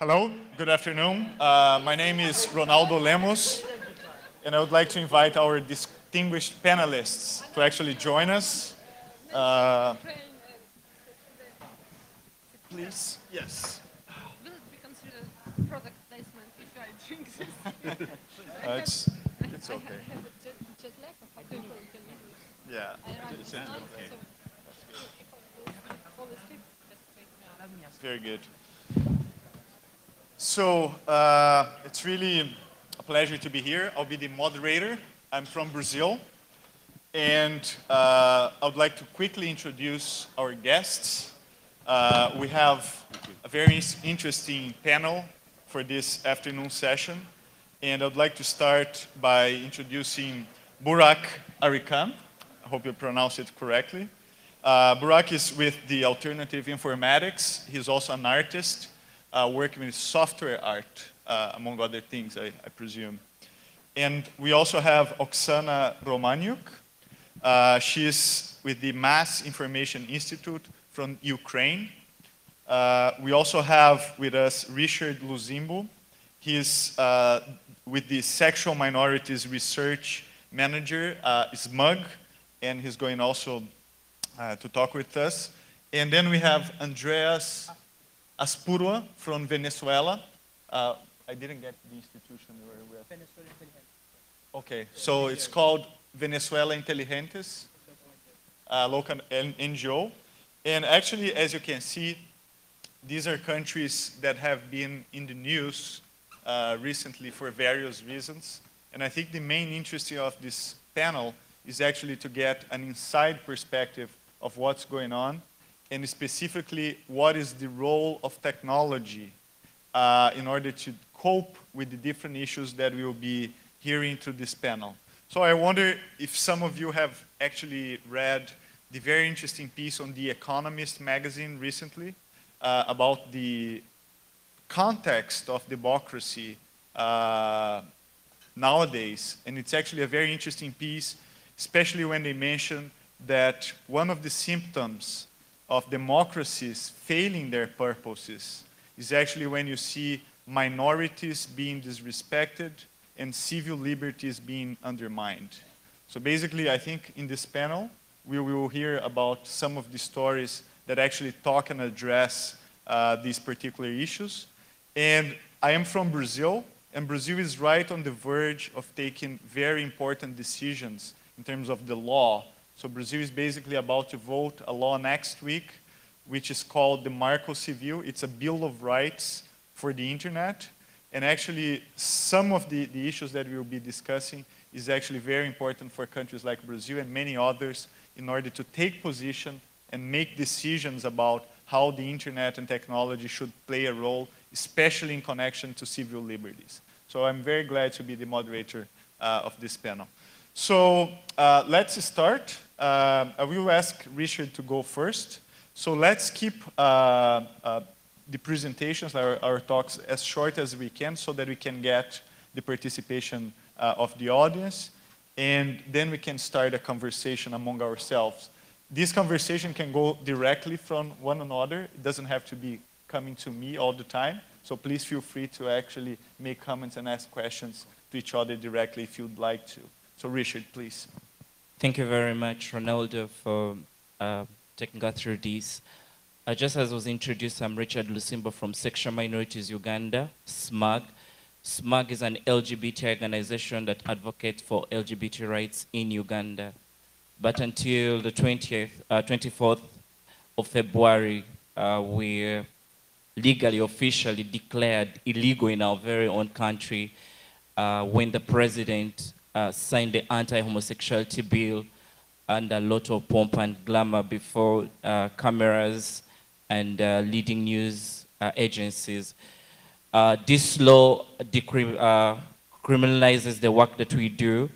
Hello, good afternoon. Uh, my name is Ronaldo Lemos, and I would like to invite our distinguished panelists to actually join us. Uh, please, yes. Will it be considered product placement if I drink this? Uh, it's, it's I okay. have a jet, jet lag of how people can use. Yeah. I run this night, so fall asleep, just wake me up. Very good. So uh, it's really a pleasure to be here. I'll be the moderator. I'm from Brazil. And uh, I would like to quickly introduce our guests. Uh, we have a very interesting panel for this afternoon session. And I'd like to start by introducing Burak Arikan. I hope you pronounce it correctly. Uh, Burak is with the Alternative Informatics. He's also an artist, uh, working with software art, uh, among other things, I, I presume. And we also have Oksana Romaniuk. Uh, she's with the Mass Information Institute from Ukraine. Uh, we also have with us Richard Lusimbo. He's uh, with the Sexual Minorities Research Manager, uh, SMUG, and he's going also uh, to talk with us. And then we have Andreas Azpurua from Venezuela. Uh, I didn't get the institution you were. Okay, so it's called Venezuela Inteligentes, uh, local NGO. And actually, as you can see, these are countries that have been in the news uh, recently for various reasons. And I think the main interest of this panel is actually to get an inside perspective of what's going on, and specifically, what is the role of technology uh, in order to cope with the different issues that we'll be hearing through this panel. So I wonder if some of you have actually read the very interesting piece on The Economist magazine recently uh, about the context of democracy uh, nowadays. And it's actually a very interesting piece, especially when they mention that one of the symptoms of democracies failing their purposes is actually when you see minorities being disrespected and civil liberties being undermined. So basically, I think in this panel, we will hear about some of the stories that actually talk and address uh, these particular issues. And I am from Brazil, and Brazil is right on the verge of taking very important decisions in terms of the law. So Brazil is basically about to vote a law next week, which is called the Marco Civil. It's a Bill of Rights for the Internet. And actually, some of the, the issues that we'll be discussing is actually very important for countries like Brazil and many others in order to take position and make decisions about how the internet and technology should play a role, especially in connection to civil liberties. So I'm very glad to be the moderator uh, of this panel. So uh, let's start. Uh, I will ask Richard to go first. So let's keep uh, uh, the presentations, our, our talks, as short as we can so that we can get the participation uh, of the audience. And then we can start a conversation among ourselves. This conversation can go directly from one another. It doesn't have to be coming to me all the time. So please feel free to actually make comments and ask questions to each other directly if you'd like to. So Richard, please. Thank you very much, Ronaldo, for uh, taking us through this. Uh, just as I was introduced, I'm Richard Lusimbo from Sexual Minorities Uganda, SMUG. SMUG is an LGBT organization that advocates for LGBT rights in Uganda. But until the 20th, uh, 24th of February, uh, we legally, officially declared illegal in our very own country uh, when the president uh, signed the anti-homosexuality bill and a lot of pomp and glamour before uh, cameras and uh, leading news uh, agencies. Uh, this law uh, criminalizes the work that we do.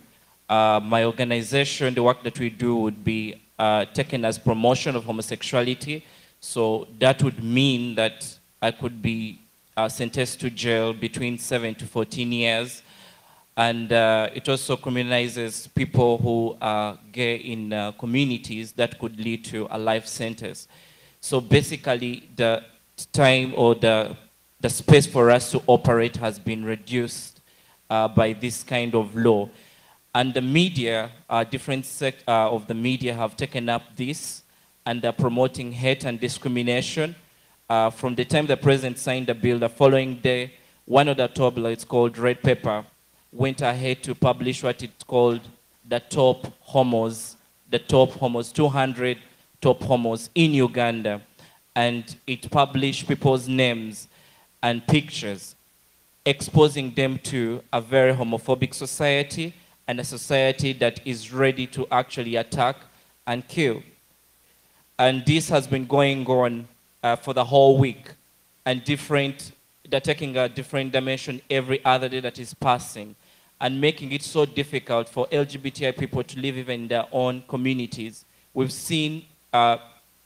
My organization, the work that we do would be taken as promotion of homosexuality. So that would mean that I could be sentenced to jail between 7 to 14 years. And uh, it also criminalizes people who are gay in uh, communities that could lead to a life sentence. So basically, the time or the, the space for us to operate has been reduced uh, by this kind of law. And the media, uh, different sect uh, of the media have taken up this and they're promoting hate and discrimination. Uh, from the time the president signed the bill, the following day, one of the tabloids called Red Pepper went ahead to publish what it's called the top homos, the top homos, 200 top homos in Uganda. And it published people's names and pictures, exposing them to a very homophobic society and a society that is ready to actually attack and kill. And this has been going on uh, for the whole week, and different, they're taking a different dimension every other day that is passing, and making it so difficult for LGBTI people to live even in their own communities. We've seen uh,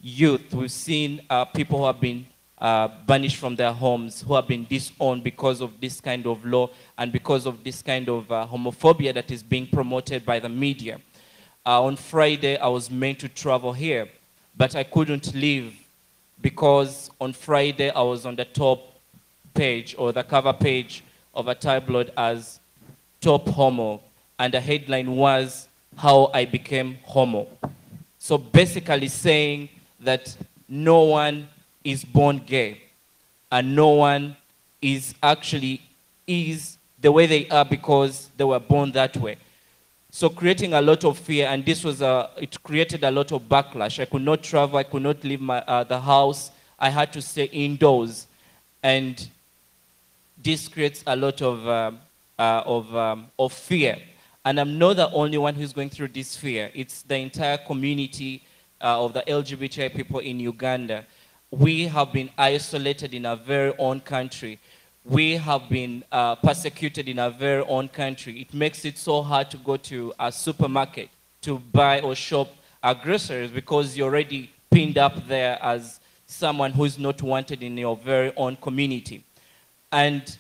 youth, we've seen uh, people who have been uh, banished from their homes, who have been disowned because of this kind of law and because of this kind of uh, homophobia that is being promoted by the media. Uh, on Friday, I was meant to travel here, but I couldn't leave because on Friday I was on the top page or the cover page of a tabloid as top homo, and the headline was How I Became Homo. So basically saying that no one is born gay and no one is actually is the way they are because they were born that way. So creating a lot of fear, and this was a, it created a lot of backlash. I could not travel, I could not leave my, uh, the house. I had to stay indoors. And this creates a lot of, um, uh, of, um, of fear. And I'm not the only one who's going through this fear. It's the entire community uh, of the LGBTI people in Uganda. We have been isolated in our very own country we have been uh, persecuted in our very own country. It makes it so hard to go to a supermarket to buy or shop our groceries because you're already pinned up there as someone who is not wanted in your very own community. And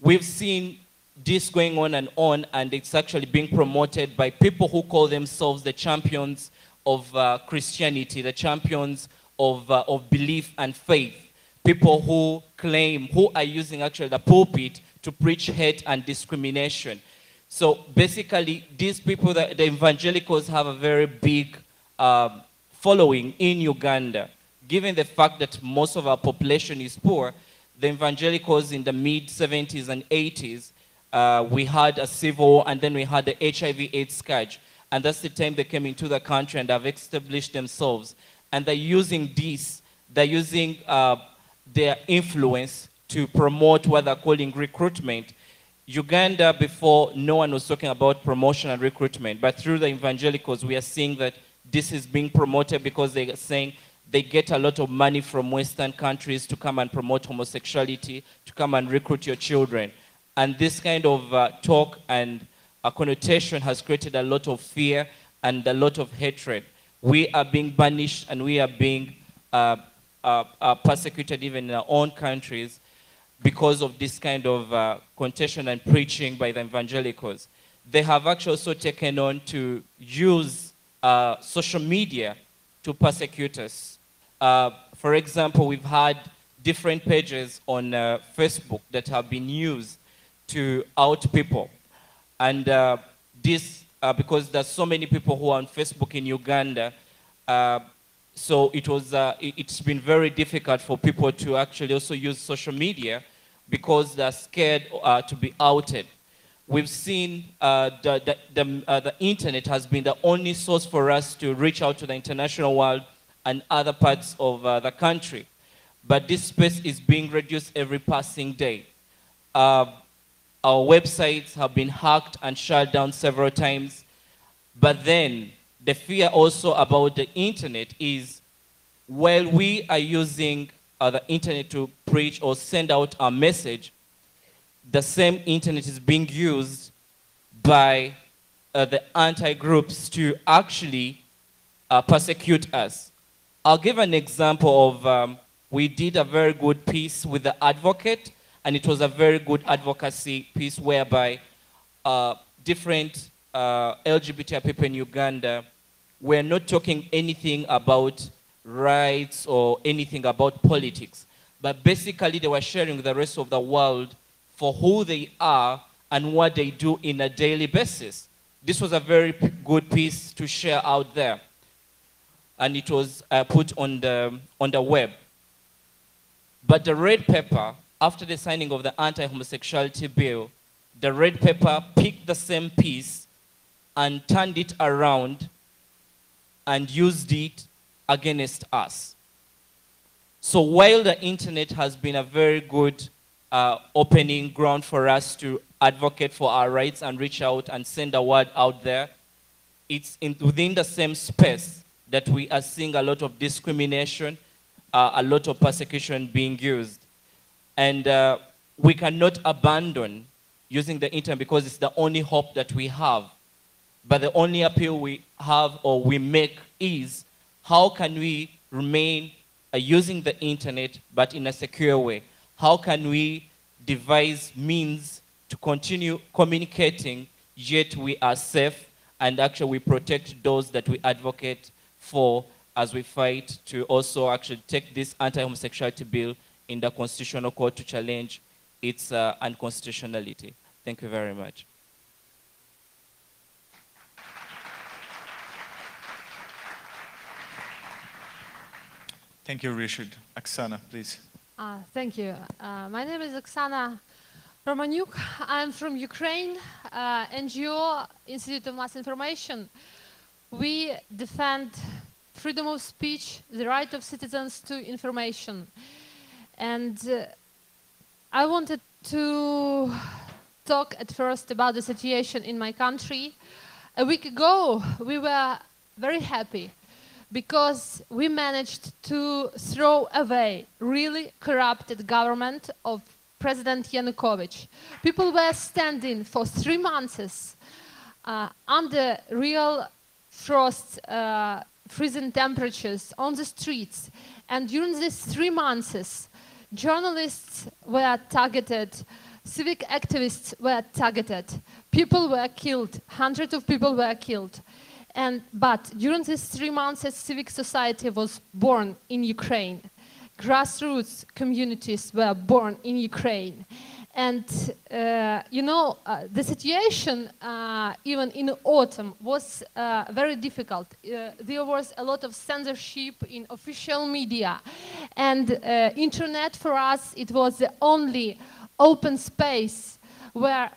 we've seen this going on and on, and it's actually being promoted by people who call themselves the champions of uh, Christianity, the champions of, uh, of belief and faith people who claim, who are using actually the pulpit to preach hate and discrimination. So basically, these people, the, the evangelicals, have a very big um, following in Uganda. Given the fact that most of our population is poor, the evangelicals in the mid 70s and 80s, uh, we had a civil war and then we had the HIV AIDS scourge. And that's the time they came into the country and have established themselves. And they're using this, they're using uh, their influence to promote what they're calling recruitment. Uganda, before, no one was talking about promotion and recruitment, but through the evangelicals, we are seeing that this is being promoted because they are saying they get a lot of money from Western countries to come and promote homosexuality, to come and recruit your children. And this kind of uh, talk and a connotation has created a lot of fear and a lot of hatred. We are being banished and we are being uh, uh, are persecuted even in our own countries because of this kind of uh, contention and preaching by the evangelicals. They have actually also taken on to use uh, social media to persecute us. Uh, for example, we've had different pages on uh, Facebook that have been used to out people. And uh, this, because there's so many people who are on Facebook in Uganda, so it was, uh, it's been very difficult for people to actually also use social media because they're scared uh, to be outed. We've seen uh, the, the, the, uh, the, internet has been the only source for us to reach out to the international world and other parts of uh, the country. But this space is being reduced every passing day. Uh, our websites have been hacked and shut down several times. But then the fear also about the internet is while we are using uh, the internet to preach or send out a message, the same internet is being used by uh, the anti-groups to actually uh, persecute us. I'll give an example of, um, we did a very good piece with the advocate, and it was a very good advocacy piece whereby uh, different uh, LGBT people in Uganda we're not talking anything about rights or anything about politics. but basically they were sharing with the rest of the world for who they are and what they do in a daily basis. This was a very good piece to share out there, and it was uh, put on the, on the web. But the red pepper, after the signing of the anti-homosexuality bill, the red Pepper picked the same piece and turned it around and used it against us. So while the internet has been a very good uh, opening ground for us to advocate for our rights and reach out and send a word out there, it's in, within the same space that we are seeing a lot of discrimination, uh, a lot of persecution being used. And uh, we cannot abandon using the internet because it's the only hope that we have. But the only appeal we have or we make is how can we remain uh, using the internet but in a secure way? How can we devise means to continue communicating yet we are safe and actually we protect those that we advocate for as we fight to also actually take this anti-homosexuality bill in the constitutional court to challenge its uh, unconstitutionality. Thank you very much. Thank you, Richard. Oksana, please. Uh, thank you. Uh, my name is Oksana Romaniuk. I'm from Ukraine, uh, NGO, Institute of Mass Information. We defend freedom of speech, the right of citizens to information. And uh, I wanted to talk at first about the situation in my country. A week ago, we were very happy because we managed to throw away really corrupted government of President Yanukovych. People were standing for three months uh, under real frost, uh, freezing temperatures on the streets. And during these three months, journalists were targeted, civic activists were targeted, people were killed, hundreds of people were killed. And, but during these three months, a civic society was born in Ukraine. Grassroots communities were born in Ukraine. And, uh, you know, uh, the situation, uh, even in autumn, was uh, very difficult. Uh, there was a lot of censorship in official media. And uh, internet for us, it was the only open space where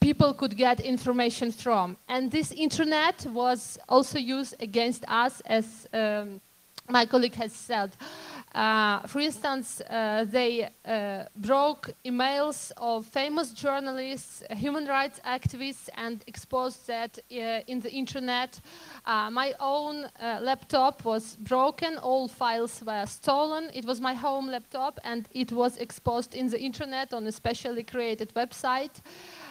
people could get information from. And this internet was also used against us, as um, my colleague has said. Uh, for instance, uh, they uh, broke emails of famous journalists, human rights activists, and exposed that uh, in the internet. Uh, my own laptop was broken, all files were stolen. It was my home laptop, and it was exposed in the internet on a specially created website.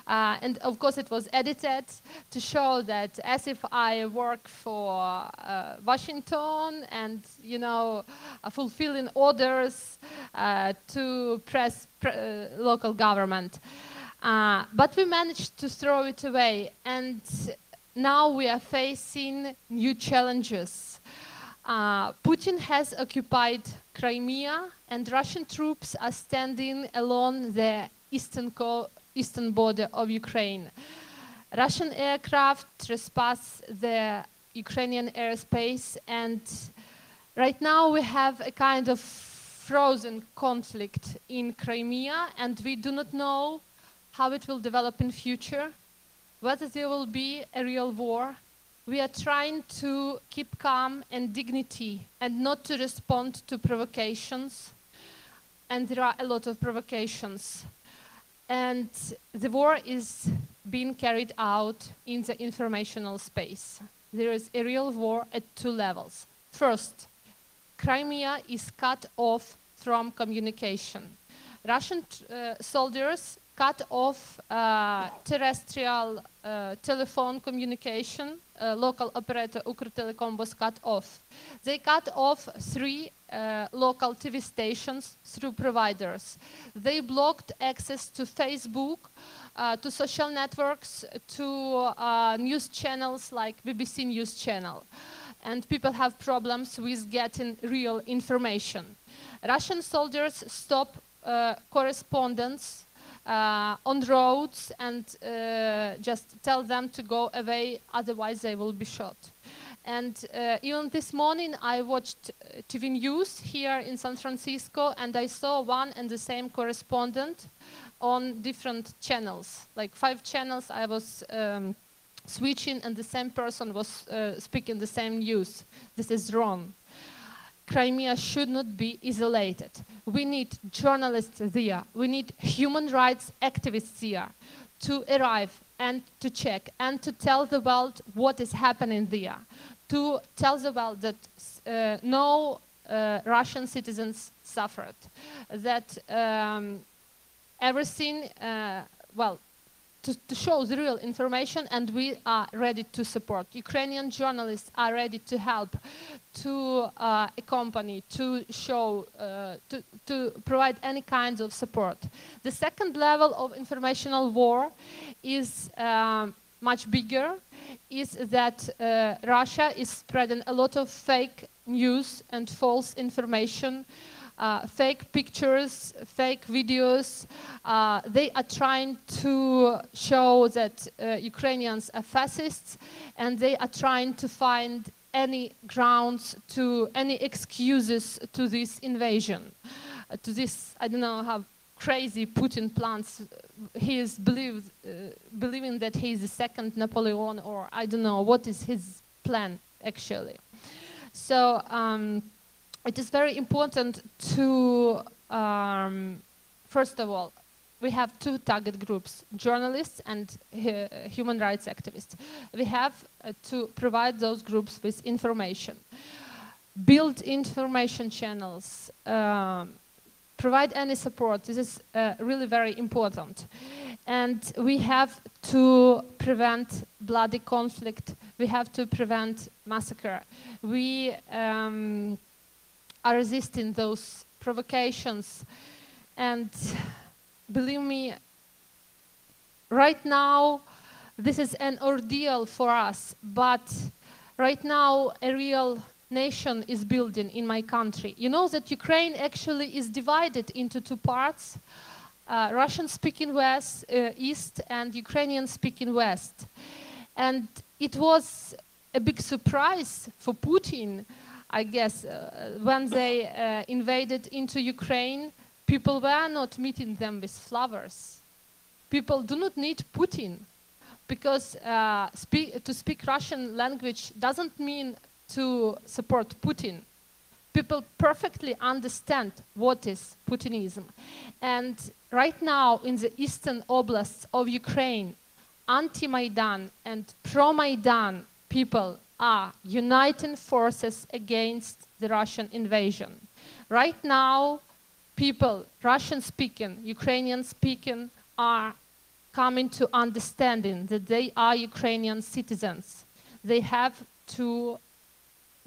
Uh, and of course, it was edited to show that as if I work for uh, Washington and, you know, uh, fulfilling orders uh, to press pre uh, local government. Uh, but we managed to throw it away. And now we are facing new challenges. Putin has occupied Crimea, and Russian troops are standing along the eastern co eastern border of Ukraine. Russian aircraft trespass the Ukrainian airspace, and right now we have a kind of frozen conflict in Crimea, and we do not know how it will develop in future, whether there will be a real war. We are trying to keep calm and dignity and not to respond to provocations. And there are a lot of provocations. And the war is being carried out in the informational space. There is a real war at two levels. First, Crimea is cut off from communication. Russian uh, soldiers cut off uh, terrestrial uh, telephone communication. Uh, local operator Ukrtelecom was cut off. They cut off three uh, local TV stations through providers. They blocked access to Facebook, uh, to social networks, to uh, news channels like BBC News Channel. And people have problems with getting real information. Russian soldiers stop correspondence on roads and uh, just tell them to go away, otherwise they will be shot. And uh, even this morning, I watched uh, TV news here in San Francisco, and I saw one and the same correspondent on different channels, like five channels. I was um, switching, and the same person was uh, speaking the same news. This is wrong. Crimea should not be isolated. We need journalists there. We need human rights activists there to arrive and to check and to tell the world what is happening there. To tell the world that uh, no uh, Russian citizens suffered, that um, everything, uh, well, to, to, show the real information and we are ready to support. Ukrainian journalists are ready to help, to uh, accompany, to show, uh, to, to provide any kinds of support. The second level of informational war is um, much bigger, is that uh, Russia is spreading a lot of fake news and false information uh, fake pictures, fake videos. Uh, they are trying to show that uh, Ukrainians are fascists and they are trying to find any grounds to any excuses to this invasion, uh, to this, I don't know how crazy Putin plans. He is believed, uh, believing that he is the second Napoleon or I don't know what is his plan actually. So, um, it is very important to, um, first of all, we have two target groups, journalists and uh, human rights activists. We have uh, to provide those groups with information, build information channels, um, provide any support. This is uh, really very important. And we have to prevent bloody conflict. We have to prevent massacre. We um, are resisting those provocations. And believe me, right now, this is an ordeal for us, but right now, a real nation is building in my country. You know that Ukraine actually is divided into two parts, uh, Russian-speaking West, uh, East, and Ukrainian-speaking West. And it was a big surprise for Putin I guess, uh, when they uh, invaded into Ukraine, people were not meeting them with flowers. People do not need Putin because uh, to speak Russian language doesn't mean to support Putin. People perfectly understand what is Putinism. And right now in the eastern oblasts of Ukraine, anti-Maidan and pro-Maidan people are uniting forces against the Russian invasion. Right now, people, Russian speaking, Ukrainian speaking, are coming to understanding that they are Ukrainian citizens. They have to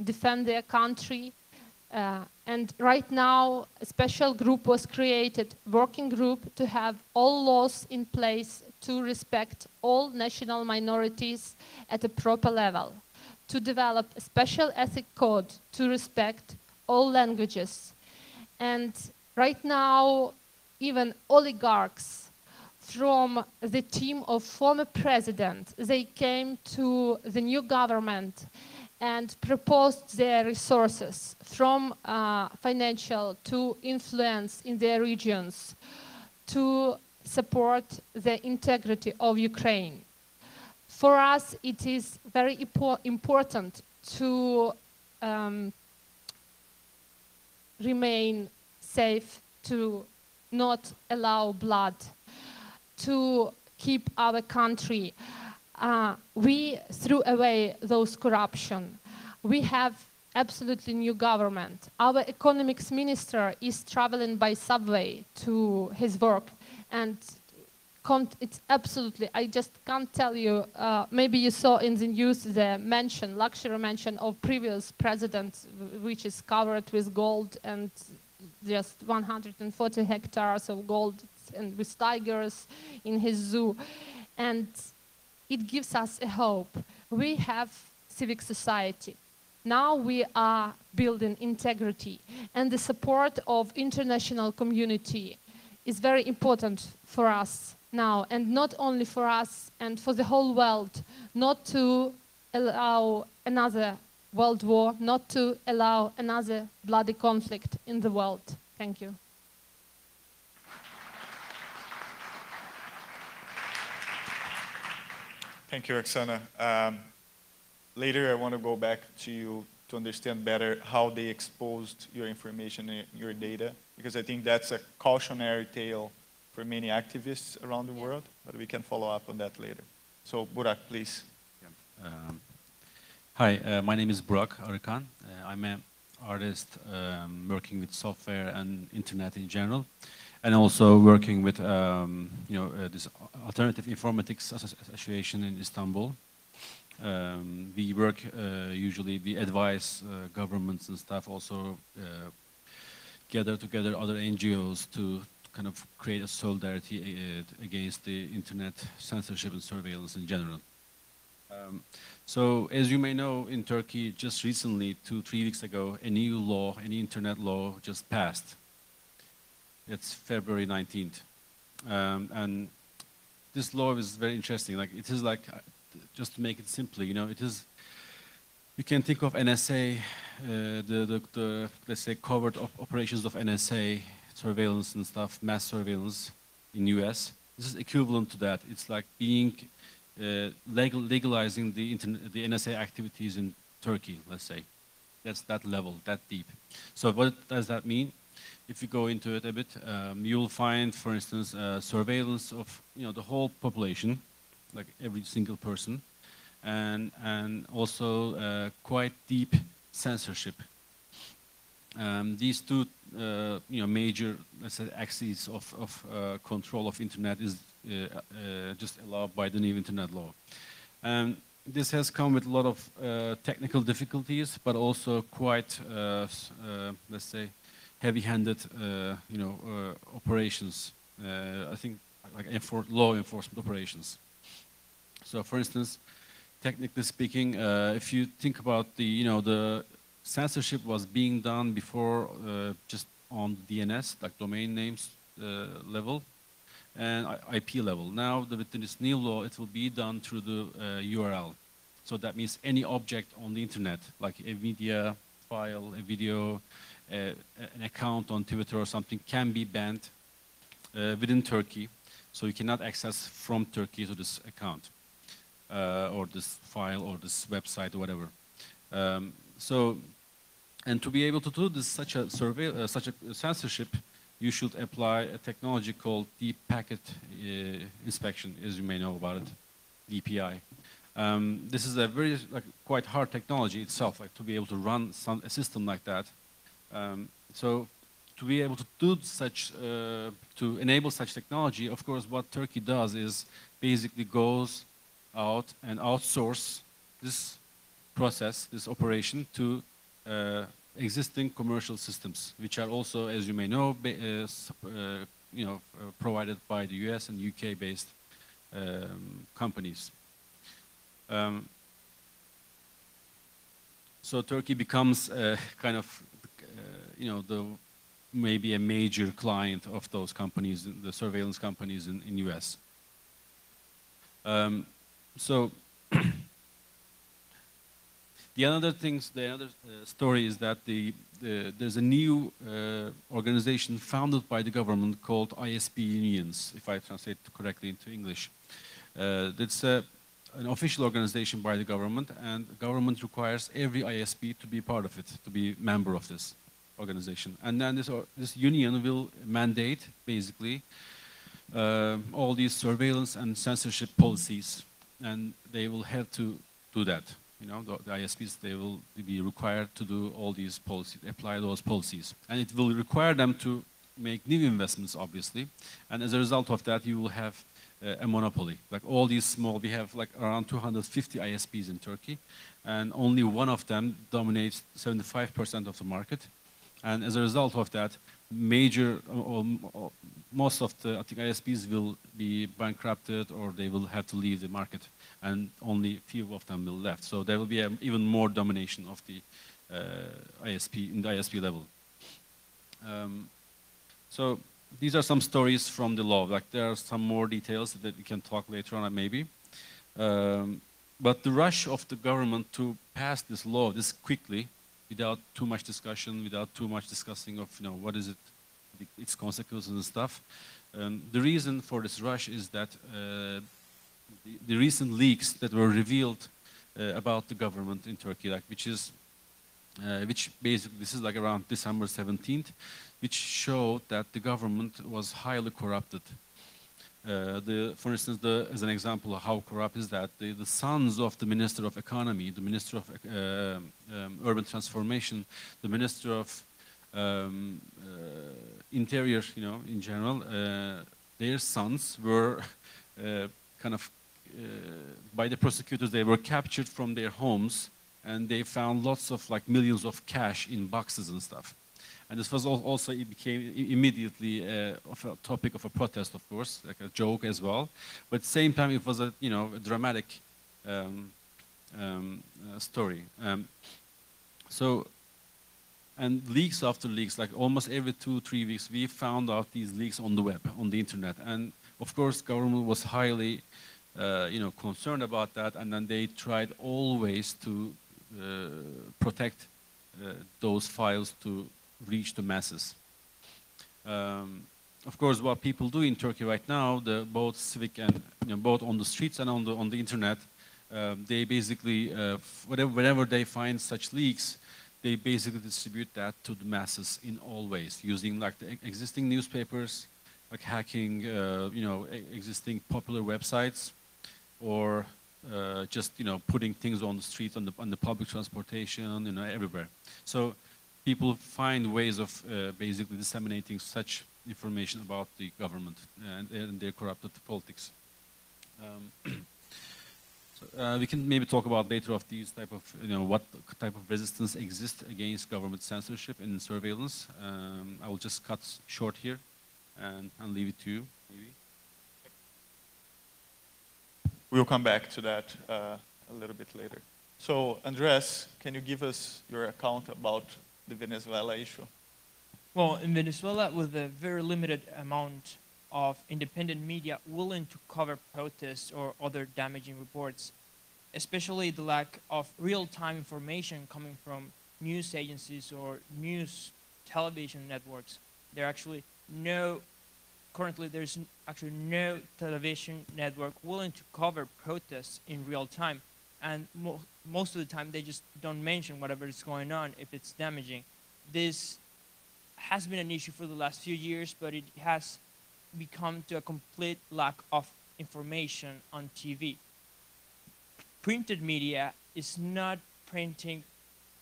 defend their country. Uh, and right now, a special group was created, working group, to have all laws in place to respect all national minorities at a proper level to develop a special ethic code to respect all languages. And right now, even oligarchs from the team of former president, they came to the new government and proposed their resources from uh, financial to influence in their regions to support the integrity of Ukraine for us, it is very important to um, remain safe, to not allow blood, to keep our country. Uh, we threw away those corruption. We have absolutely new government. Our economics minister is traveling by subway to his work and it's absolutely, I just can't tell you, uh, maybe you saw in the news the mention, luxury mention of previous president, which is covered with gold and just 140 hectares of gold and with tigers in his zoo. And it gives us a hope. We have civic society. Now we are building integrity and the support of international community is very important for us now and not only for us and for the whole world not to allow another world war, not to allow another bloody conflict in the world. Thank you. Thank you, Oksana. Um, later, I want to go back to you to understand better how they exposed your information and your data, because I think that's a cautionary tale for many activists around the world, but we can follow up on that later. So, Burak, please. Um, hi, uh, my name is Burak Arıkan. Uh, I'm an artist um, working with software and internet in general, and also working with um, you know uh, this alternative informatics association in Istanbul. Um, we work uh, usually we advise uh, governments and stuff also uh, gather together other NGOs to kind of create a solidarity against the internet censorship and surveillance in general. Um, so as you may know, in Turkey, just recently, two, three weeks ago, a new law, an internet law just passed. It's February 19th. Um, and this law is very interesting. Like it is like, uh, just to make it simply, you know, it is, you can think of NSA, uh, the, the, the, let's say, covert op operations of NSA, surveillance and stuff, mass surveillance in US. This is equivalent to that. It's like being uh, legal, legalizing the, the NSA activities in Turkey, let's say. That's that level, that deep. So what does that mean? If you go into it a bit, um, you'll find, for instance, uh, surveillance of you know the whole population, like every single person, and and also uh, quite deep censorship. Um, these two, uh, you know, major say axes of of uh, control of internet is uh, uh, just allowed by the new internet law. And this has come with a lot of uh, technical difficulties, but also quite, let's say, heavy-handed, you know, operations. I think like enfor law enforcement operations. So, for instance, technically speaking, uh, if you think about the, you know, the censorship was being done before uh, just on DNS, like domain names uh, level, and IP level. Now, with this new law, it will be done through the uh, URL. So that means any object on the internet, like a media file, a video, uh, an account on Twitter or something, can be banned uh, within Turkey. So you cannot access from Turkey to this account, uh, or this file, or this website, or whatever. Um, so, and to be able to do this, such a survey, uh, such a censorship, you should apply a technology called Deep Packet uh, Inspection, as you may know about it, DPI. Um, this is a very like, quite hard technology itself, like to be able to run some, a system like that. Um, so to be able to do such, uh, to enable such technology, of course, what Turkey does is basically goes out and outsource this process, this operation to uh, existing commercial systems, which are also, as you may know, uh, uh, you know, uh, provided by the US and UK-based um, companies. Um, so Turkey becomes kind of, you know, the maybe a major client of those companies, the surveillance companies in, in US. Um, so the other things, the other uh, story is that the, the, there's a new uh, organization founded by the government called ISP Unions, if I translate correctly into English. Uh, it's a, an official organization by the government, and the government requires every ISP to be part of it, to be member of this organization. And then this, this union will mandate, basically, uh, all these surveillance and censorship policies, and they will have to do that you know, the, the, ISPs, they will be required to do all these policies, apply those policies. And it will require them to make new investments, obviously. And as a result of that, you will have uh, a monopoly. Like all these small, we have like around 250 ISPs in Turkey, and only one of them dominates 75% of the market. And as a result of that, major, or, or most of the I think ISPs will be bankrupted or they will have to leave the market, and only few of them will left. So there will be a, even more domination of the uh, ISP in the ISP level. Um, so these are some stories from the law. Like there are some more details that we can talk later on, maybe. Um, but the rush of the government to pass this law this quickly, without too much discussion, without too much discussing of you know what is it, its consequences and stuff. Um, the reason for this rush is that uh, the, the, recent leaks that were revealed uh, about the government in Turkey, like which is uh, which basically this is like around December 17th, which showed that the government was highly corrupted. Uh, the, for instance, the, as an example of how corrupt is that, the, the sons of the Minister of Economy, the Minister of uh, um, Urban Transformation, the Minister of um, uh, Interior, you know, in general, uh, their sons were uh, kind of, by the prosecutors, they were captured from their homes and they found lots of like millions of cash in boxes and stuff. And this was also, it became immediately uh, a topic of a protest, of course, like a joke as well. But at the same time, it was a, you know, a dramatic um, um, uh, story. Um, so, and leaks after leaks, like almost every two, three weeks, we found out these leaks on the web, on the internet. And of course, government was highly, uh, you know, concerned about that. And then they tried always to uh, protect uh, those files to reach the masses. Um, of course, what people do in Turkey right now, the, both civic and you know, both on the streets and on the on the internet, um, they basically uh, whatever whenever they find such leaks, they basically distribute that to the masses in all ways, using like the existing newspapers, like hacking, uh, you know, existing popular websites, or uh, just you know putting things on the street, on the on the public transportation, you know, everywhere. So people find ways of uh, basically disseminating such information about the government and, and their corrupted politics. Um, so, uh, we can maybe talk about later of these type of, you know, what type of resistance exists against government censorship and surveillance. Um, I will just cut short here and, and leave it to you, maybe. We'll come back to that uh, a little bit later. So, Andres, can you give us your account about the Venezuela issue? Well, in Venezuela, with a very limited amount of independent media willing to cover protests or other damaging reports, especially the lack of real-time information coming from news agencies or news television networks. There are actually no, currently there's actually no television network willing to cover protests in real time and mo most of the time they just don't mention whatever is going on if it's damaging. This has been an issue for the last few years, but it has become to a complete lack of information on TV. Printed media is not printing,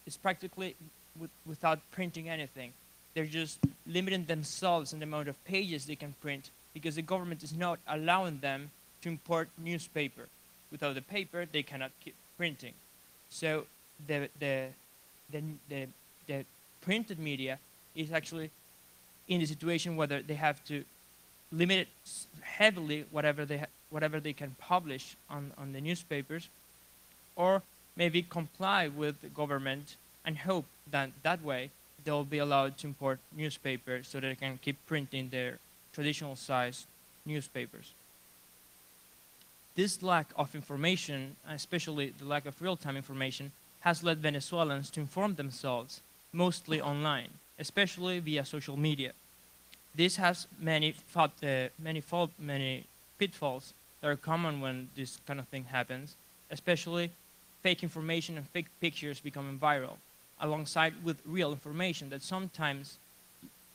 it's practically with, without printing anything. They're just limiting themselves in the amount of pages they can print because the government is not allowing them to import newspaper without the paper, they cannot keep printing. So the, the, the, the, the printed media is actually in the situation whether they have to limit heavily whatever they, whatever they can publish on, on the newspapers, or maybe comply with the government and hope that that way they'll be allowed to import newspapers so they can keep printing their traditional size newspapers this lack of information, especially the lack of real-time information, has led Venezuelans to inform themselves, mostly online, especially via social media. This has many, uh, many, many pitfalls that are common when this kind of thing happens, especially fake information and fake pictures becoming viral, alongside with real information that sometimes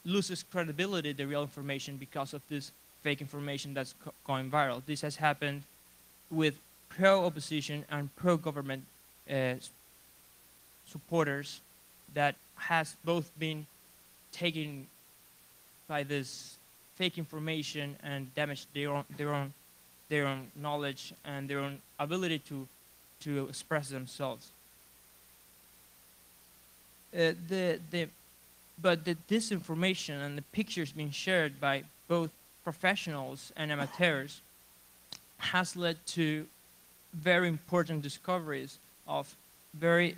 loses credibility, the real information, because of this fake information that's going viral. This has happened with pro-opposition and pro-government uh, supporters that has both been taken by this fake information and damaged their own, their own, their own knowledge and their own ability to, to express themselves. Uh, the, the but the disinformation and the pictures being shared by both professionals and amateurs has led to very important discoveries of very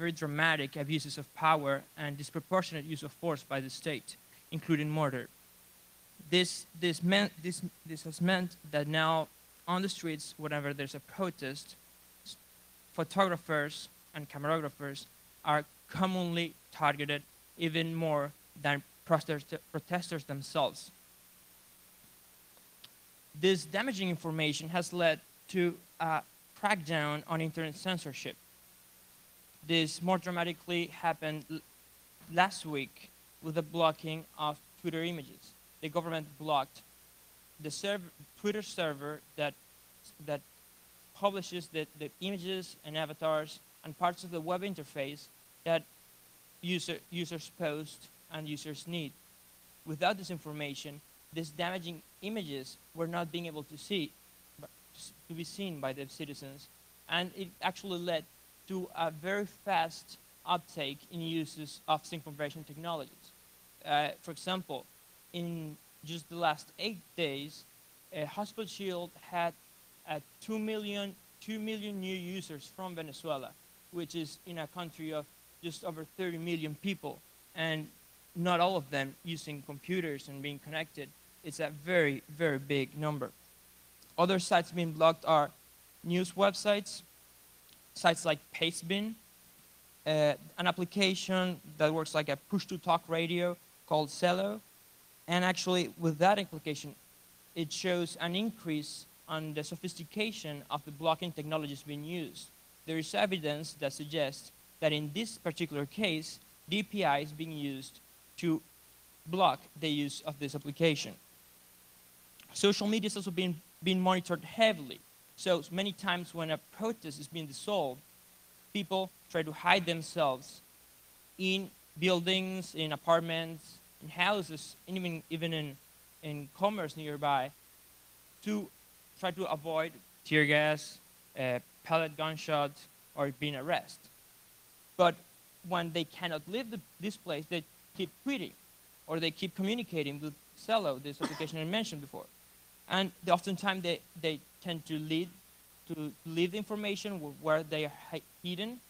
very dramatic abuses of power and disproportionate use of force by the state, including murder. This, this, meant, this, this has meant that now on the streets, whenever there's a protest, photographers and cameragraphers are commonly targeted even more than protesters themselves. This damaging information has led to a crackdown on internet censorship. This more dramatically happened last week with the blocking of Twitter images. The government blocked the Twitter server that, that publishes the, the images and avatars and parts of the web interface that user, users post and users need. Without this information, this damaging images were not being able to see, to be seen by the citizens, and it actually led to a very fast uptake in uses of circumvention technologies. Uh, for example, in just the last eight days, uh, Hotspot Shield had uh, 2 million, 2 million new users from Venezuela, which is in a country of just over 30 million people, and not all of them using computers and being connected. It's a very, very big number. Other sites being blocked are news websites, sites like Pastebin, uh, an application that works like a push-to-talk radio called Zello, and actually with that application, it shows an increase on the sophistication of the blocking technologies being used. There is evidence that suggests that in this particular case, DPI is being used to block the use of this application. Social media is also being, being monitored heavily. So many times when a protest is being dissolved, people try to hide themselves in buildings, in apartments, in houses, and even, even in, in commerce nearby to try to avoid tear gas, uh, pellet gunshots, or being arrested. But when they cannot leave the, this place, they keep tweeting or they keep communicating with Zello, this application I mentioned before. And they, oftentimes they, they tend to lead to leave information where they are hidden,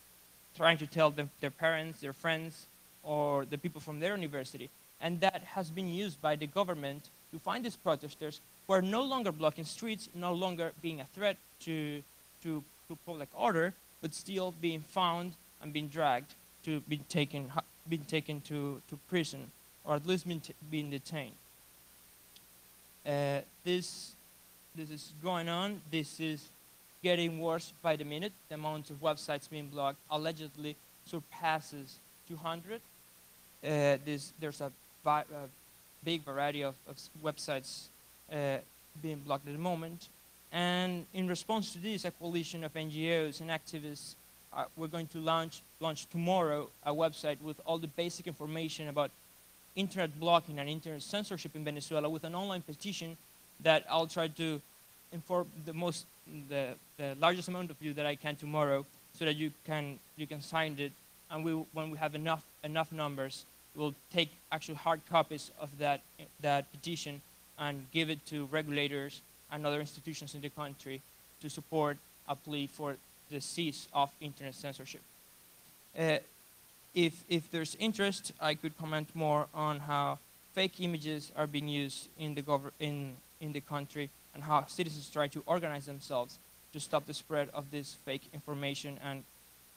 trying to tell them, their parents, their friends, or the people from their university. And that has been used by the government to find these protesters who are no longer blocking streets, no longer being a threat to, to, to public order, but still being found and being dragged to be taken, being taken to, to prison, or at least being, being detained. Uh, this, this is going on. This is getting worse by the minute. The amount of websites being blocked allegedly surpasses 200. Uh, this, there's a, a big variety of, of websites uh, being blocked at the moment. And in response to this, a coalition of NGOs and activists, uh, we're going to launch, launch tomorrow a website with all the basic information about internet blocking and internet censorship in Venezuela with an online petition that I'll try to inform the most, the, the largest amount of you that I can tomorrow so that you can, you can sign it. And we, when we have enough, enough numbers, we'll take actual hard copies of that, that petition and give it to regulators and other institutions in the country to support a plea for the cease of internet censorship. Uh, if, if there's interest, I could comment more on how fake images are being used in the, gov- in, in the country and how citizens try to organize themselves to stop the spread of this fake information and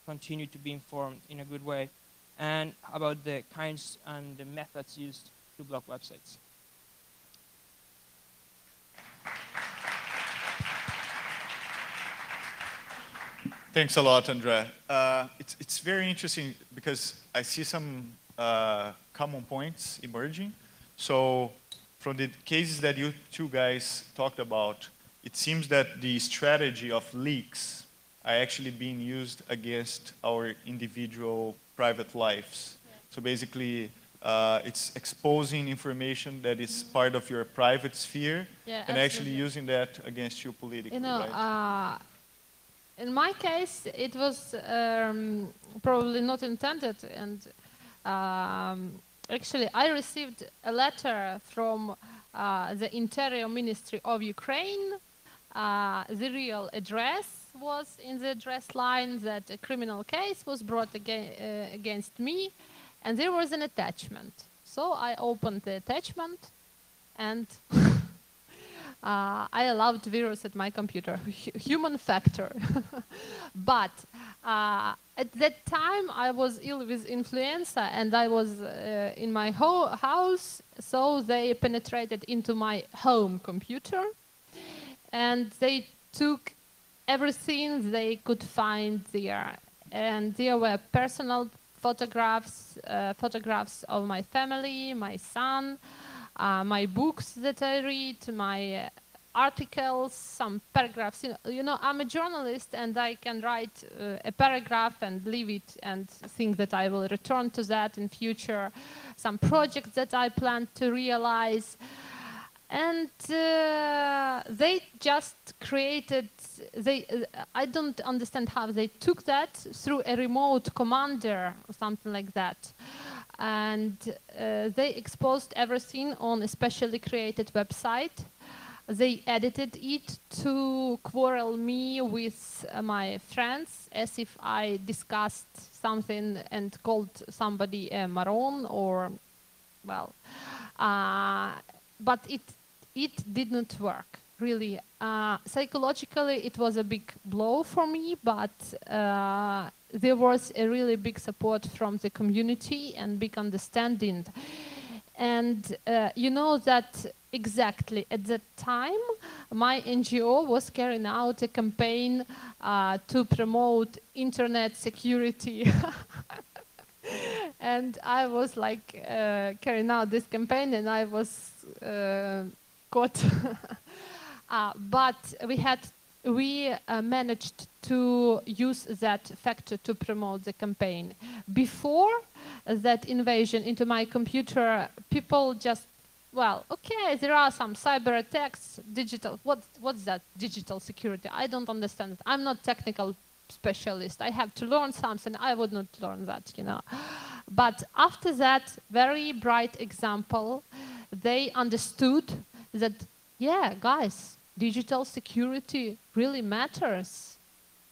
continue to be informed in a good way, and about the kinds and the methods used to block websites. Thanks a lot, Andre. Uh, it's, it's very interesting because I see some uh, common points emerging. So from the cases that you two guys talked about, it seems that the strategy of leaks are actually being used against our individual private lives. So basically, uh, it's exposing information that is part of your private sphere Yeah, and actually using that against you politically, You know, right? In my case, it was um, probably not intended, and um, actually, I received a letter from uh, the Interior Ministry of Ukraine. Uh, the real address was in the address line that a criminal case was brought aga uh, against me, and there was an attachment. So I opened the attachment, and uh, I allowed virus at my computer, human factor. but uh, at that time, I was ill with influenza and I was uh, in my ho house, so they penetrated into my home computer and they took everything they could find there. And there were personal photographs, uh, photographs of my family, my son, uh, my books that I read, my uh, articles, some paragraphs. You know, you know, I'm a journalist and I can write uh, a paragraph and leave it and think that I will return to that in future. Some projects that I plan to realize. And uh, they just created, they, uh, I don't understand how they took that through a remote commander or something like that and uh, they exposed everything on a specially created website. They edited it to quarrel me with uh, my friends as if I discussed something and called somebody a maroon or, well, uh, but it, it did not work really. Uh, psychologically, it was a big blow for me, but uh, there was a really big support from the community and big understanding. And uh, you know that exactly at that time, my NGO was carrying out a campaign uh, to promote internet security. and I was like uh, carrying out this campaign and I was uh, caught. Uh, but we had we uh, managed to use that factor to promote the campaign. Before that invasion into my computer, people just, well, okay, there are some cyber attacks, digital, what, what's that, digital security? I don't understand. I'm not technical specialist. I have to learn something. I would not learn that, you know. But after that very bright example, they understood that, yeah, guys, digital security really matters.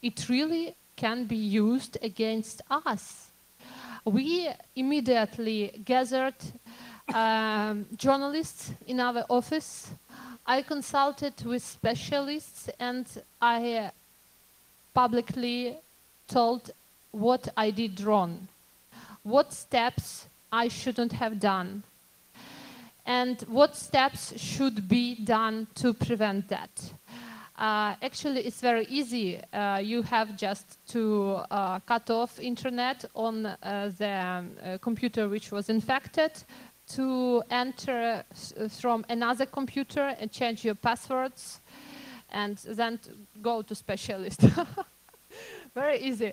It really can be used against us. We immediately gathered um, journalists in our office. I consulted with specialists and I publicly told what I did wrong, what steps I shouldn't have done, and what steps should be done to prevent that. Uh, actually, it's very easy. Uh, you have just to uh, cut off internet on uh, the um, uh, computer which was infected, to enter from another computer and change your passwords, and then go to specialist. very easy.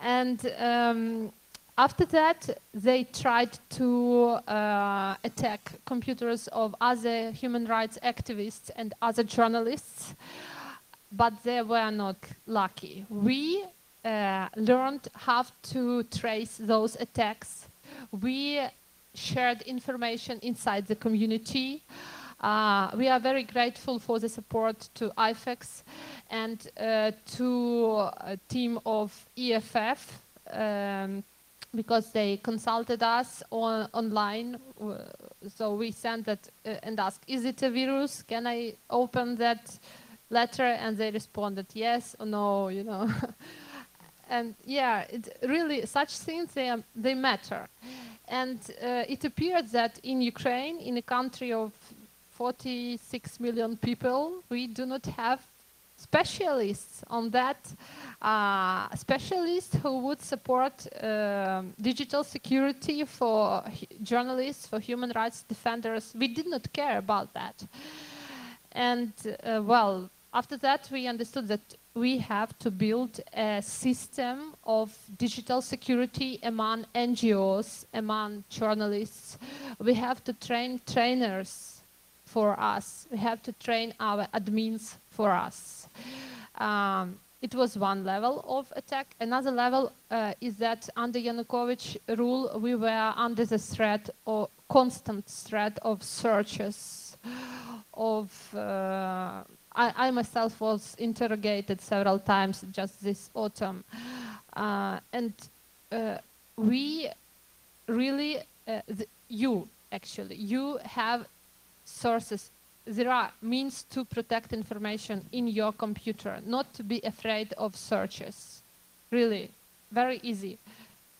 And um, after that, they tried to uh, attack computers of other human rights activists and other journalists, but they were not lucky. We uh, learned how to trace those attacks. We shared information inside the community. Uh, we are very grateful for the support to IFEX and uh, to a team of EFF. Um, because they consulted us on, online. So we sent that uh, and asked, is it a virus? Can I open that letter? And they responded, yes or no, you know. and yeah, it really, such things, they, they matter. And uh, it appeared that in Ukraine, in a country of 46 million people, we do not have specialists on that, uh, specialists who would support uh, digital security for journalists, for human rights defenders. We did not care about that. And uh, well, after that, we understood that we have to build a system of digital security among NGOs, among journalists. We have to train trainers for us. We have to train our admins for us. Um, It was one level of attack. Another level uh, is that under Yanukovych rule, we were under the threat or constant threat of searches, of uh, I, I, myself was interrogated several times just this autumn, uh, and uh, we really uh, you actually you have sources there are means to protect information in your computer, not to be afraid of searches. Really, very easy.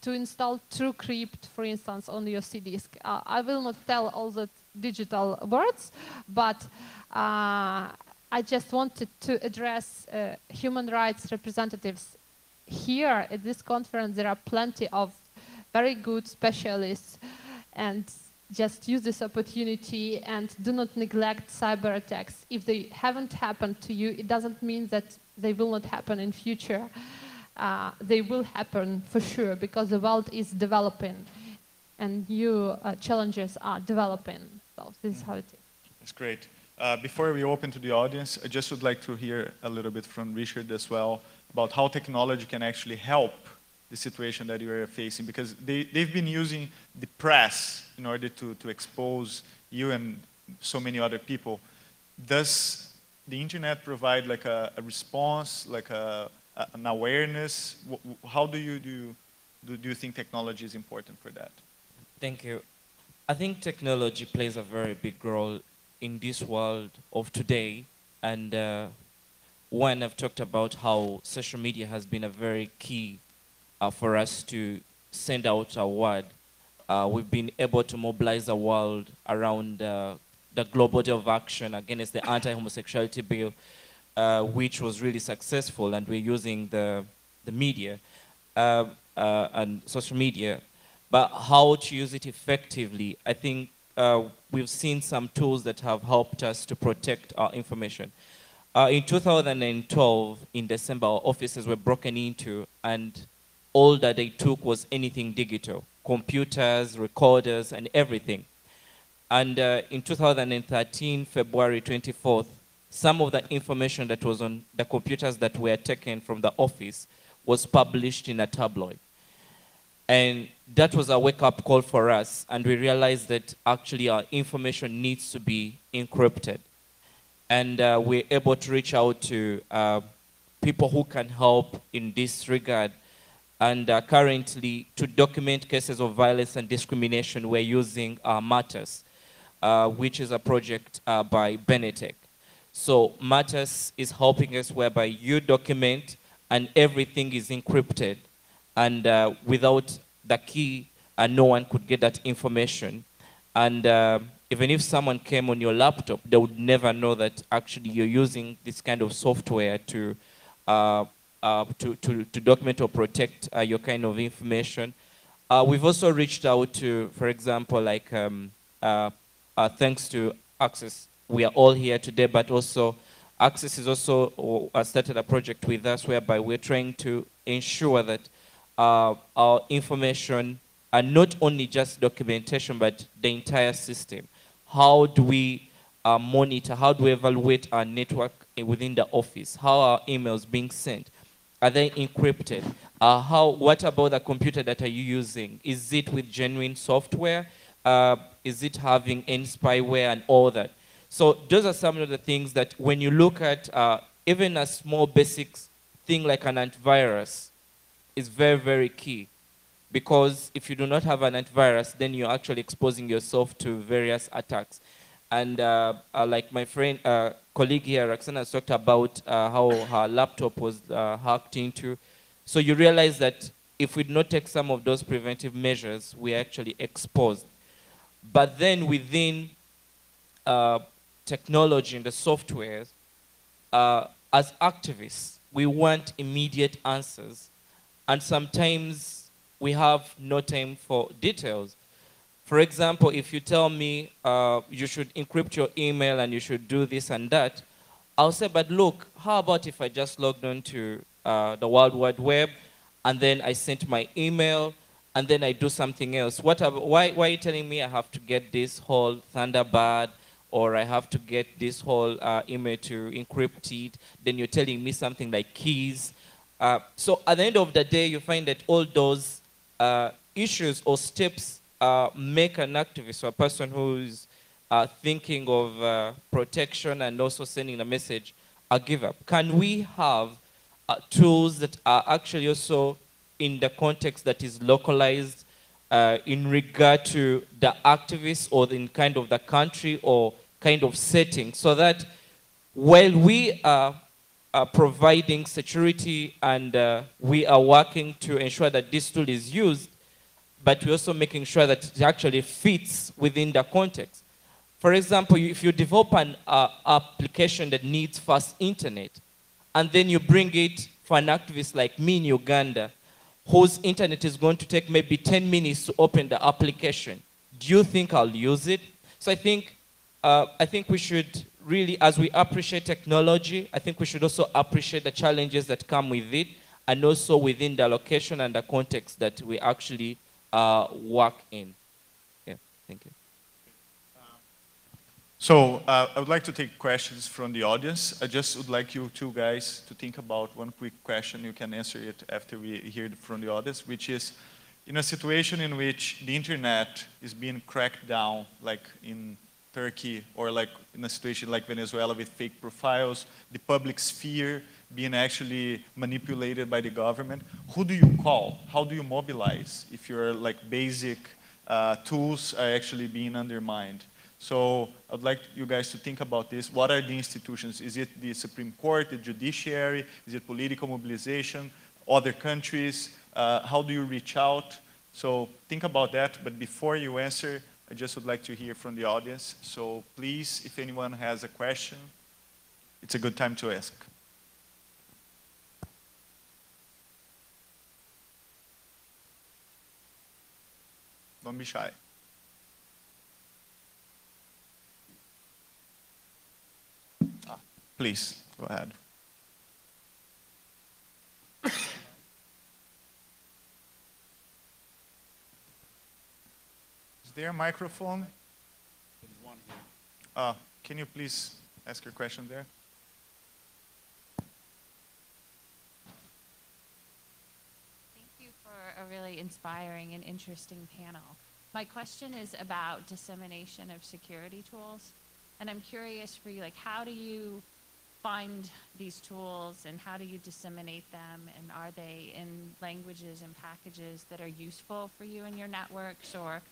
To install TrueCrypt, for instance, on your C disk. Uh, I will not tell all the digital words, but uh, I just wanted to address uh, human rights representatives. Here at this conference, there are plenty of very good specialists and just use this opportunity and do not neglect cyber attacks. If they haven't happened to you, it doesn't mean that they will not happen in future. Uh, they will happen for sure because the world is developing and new uh, challenges are developing. So this is how it is. That's great. Uh, before we open to the audience, I just would like to hear a little bit from Richard as well about how technology can actually help the situation that you are facing because they, they've been using the press in order to, to expose you and so many other people. Does the internet provide like a, a response, like a, a, an awareness? How do you, do, do, do you think technology is important for that? Thank you. I think technology plays a very big role in this world of today. And uh, one, I've talked about how social media has been a very key uh, for us to send out a word. Uh, we've been able to mobilize the world around uh, the global day of action against the anti-homosexuality bill, uh, which was really successful, and we're using the, the media uh, uh, and social media. But how to use it effectively, I think we've seen some tools that have helped us to protect our information. Uh, in 2012, in December, our offices were broken into, and all that they took was anything digital, computers, recorders, and everything. And uh, in 2013, February 24th, some of the information that was on the computers that were taken from the office was published in a tabloid. And that was a wake-up call for us, and we realized that actually our information needs to be encrypted. And uh, we're able to reach out to uh, people who can help in this regard and uh, currently, to document cases of violence and discrimination, we're using uh, Martus, uh, which is a project uh, by Benetech. So Martus is helping us whereby you document and everything is encrypted. And uh, without the key, uh, no one could get that information. And even if someone came on your laptop, they would never know that actually you're using this kind of software to to, to, to, document or protect uh, your kind of information. Uh, we've also reached out to, for example, like um, uh, uh, thanks to Access, we are all here today, but also Access has also uh, started a project with us whereby we're trying to ensure that our information and not only just documentation, but the entire system. How do we monitor, how do we evaluate our network within the office? How are emails being sent? Are they encrypted? Uh, how, what about the computer that are you using? Is it with genuine software? Uh, is it having any spyware and all that? So those are some of the things that when you look at uh, even a small basic thing like an antivirus is very, very key. Because if you do not have an antivirus, then you're actually exposing yourself to various attacks. And uh, uh, like my friend, uh, colleague here, Oksana, has talked about uh, how her laptop was uh, hacked into. So you realize that if we do not take some of those preventive measures, we're actually exposed. But then within uh, technology and the softwares, as activists, we want immediate answers. And sometimes we have no time for details. For example, if you tell me uh, you should encrypt your email and you should do this and that, I'll say, but look, how about if I just logged on to uh, the World Wide Web and then I sent my email and then I do something else? What, why, why are you telling me I have to get this whole Thunderbird or I have to get this whole uh, email to encrypt it. Then you're telling me something like keys. Uh, so at the end of the day, you find that all those uh, issues or steps uh, make an activist or a person who's uh, thinking of uh, protection and also sending a message a give up. Can we have uh, tools that are actually also in the context that is localized uh, in regard to the activists or in kind of the country or kind of setting so that while we are, are providing security and uh, we are working to ensure that this tool is used, but we're also making sure that it actually fits within the context. For example, if you develop an uh, application that needs fast internet, and then you bring it for an activist like me in Uganda, whose internet is going to take maybe 10 minutes to open the application, do you think I'll use it? So I think, uh, I think we should really, as we appreciate technology, I think we should also appreciate the challenges that come with it, and also within the location and the context that we actually uh, in. Yeah, thank you. So uh, I would like to take questions from the audience. I just would like you two guys to think about one quick question. You can answer it after we hear from the audience, which is, in a situation in which the internet is being cracked down, like in Turkey, or like in a situation like Venezuela with fake profiles, the public sphere being actually manipulated by the government, who do you call? How do you mobilize if your like basic uh, tools are actually being undermined? So I'd like you guys to think about this. What are the institutions? Is it the Supreme Court, the judiciary? Is it political mobilization? Other countries? Uh, how do you reach out? So think about that. But before you answer, I just would like to hear from the audience. So please, if anyone has a question, it's a good time to ask. Don't be shy. Please, go ahead. Is there a microphone? Uh, can you please ask your question there? Thank you for a really inspiring and interesting panel. My question is about dissemination of security tools. And I'm curious for you, like, how do you find these tools and how do you disseminate them? And are they in languages and packages that are useful for you in your networks? Or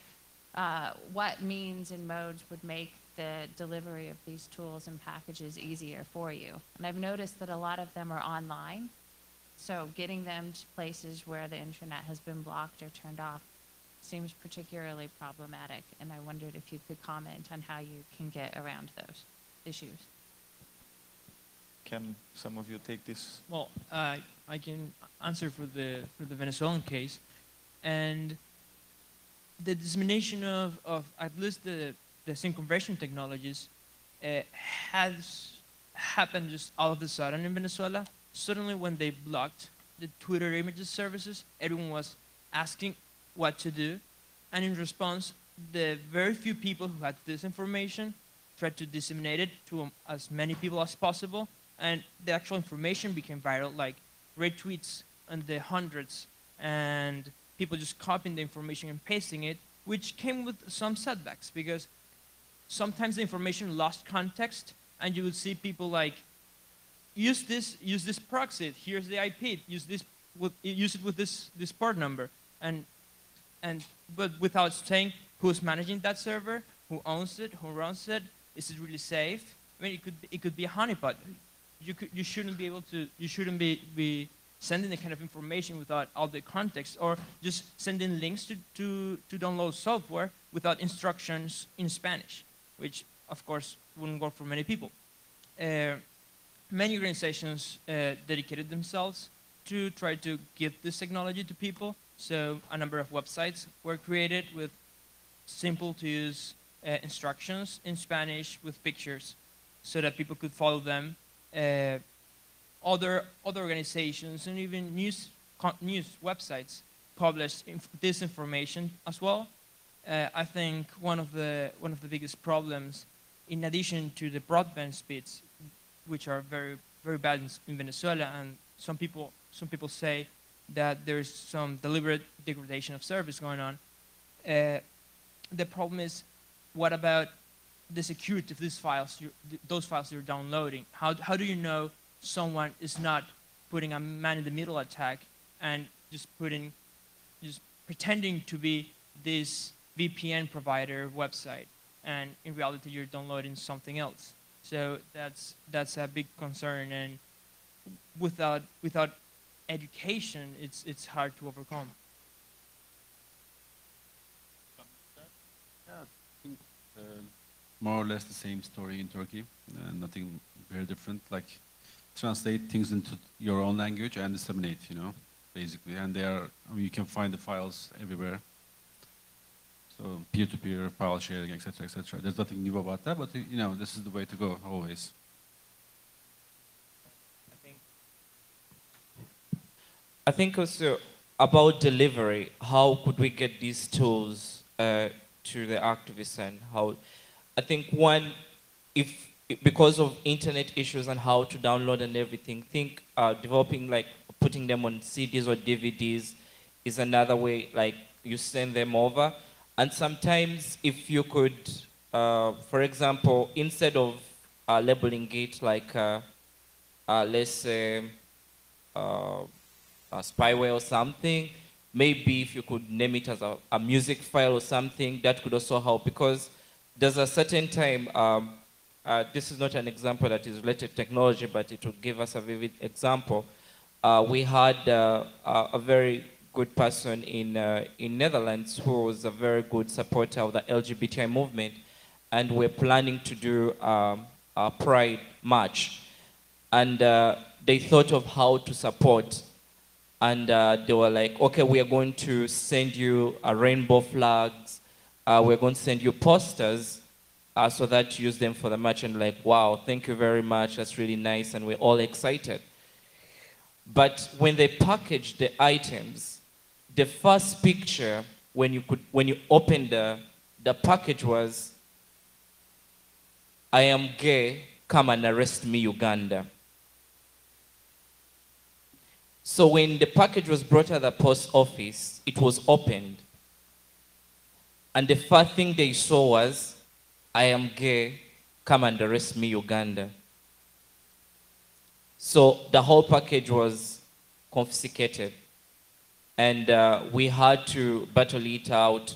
uh, what means and modes would make the delivery of these tools and packages easier for you? And I've noticed that a lot of them are online. So getting them to places where the internet has been blocked or turned off seems particularly problematic. And I wondered if you could comment on how you can get around those issues. Can some of you take this? Well, uh, I can answer for the for the Venezuelan case, and the dissemination of, of at least the the circumvention technologies uh, has happened just all of a sudden in Venezuela. Suddenly, when they blocked the Twitter images services, everyone was asking what to do, and in response, the very few people who had this information tried to disseminate it to um, as many people as possible, and the actual information became viral, like retweets and the hundreds, and people just copying the information and pasting it, which came with some setbacks because sometimes the information lost context, and you would see people like, use this, use this proxy. Here's the IP. Use this, with, use it with this this port number, and and but without saying who's managing that server, who owns it, who runs it, is it really safe? I mean, it could it could be a honeypot you, could, you shouldn't be able to, you shouldn't be, be sending the kind of information without all the context or just sending links to, to, to download software without instructions in Spanish, which of course wouldn't work for many people. Uh, many organizations uh, dedicated themselves to try to give this technology to people. So a number of websites were created with simple to use uh, instructions in Spanish with pictures so that people could follow them uh, other other organizations and even news news websites publish this information as well. Uh, I think one of the one of the biggest problems in addition to the broadband speeds, which are very very bad in, in Venezuela, and some people some people say that there's some deliberate degradation of service going on. Uh, the problem is, what about the security of these files, those files you're downloading? How, how do you know someone is not putting a man-in-the-middle attack and just putting, just pretending to be this VPN provider website, and in reality you're downloading something else. So that's that's a big concern, and without without education, it's it's hard to overcome. Yeah, I think uh, more or less the same story in Turkey. Uh, nothing very different. Like translate things into your own language and disseminate. You know, basically. And they are. I mean, you can find the files everywhere. So peer-to-peer file sharing, etc., etc. There's nothing new about that, but you know, this is the way to go always. I think I think also about delivery, how could we get these tools uh, to the activists and how, I think one, if, because of internet issues and how to download and everything, think uh, developing like putting them on CDs or DVDs is another way, like you send them over. And sometimes if you could, uh, for example, instead of uh, labeling it like, uh, uh, let's say, uh, a spyware or something, maybe if you could name it as a, a music file or something, that could also help because there's a certain time, um, uh, this is not an example that is related to technology, but it would give us a vivid example. We had a very good person in, uh, in Netherlands who was a very good supporter of the LGBTI movement, and we're planning to do um, a Pride March. And uh, they thought of how to support, and uh, they were like, okay, we are going to send you a rainbow flags, uh, we're going to send you posters, uh, so that you use them for the march, and like, wow, thank you very much, that's really nice, and we're all excited. But when they packaged the items, the first picture when you could when you opened the the package was I am gay, come and arrest me, Uganda. So when the package was brought to the post office, it was opened. And the first thing they saw was, I am gay, come and arrest me, Uganda. So the whole package was confiscated and uh, we had to battle it out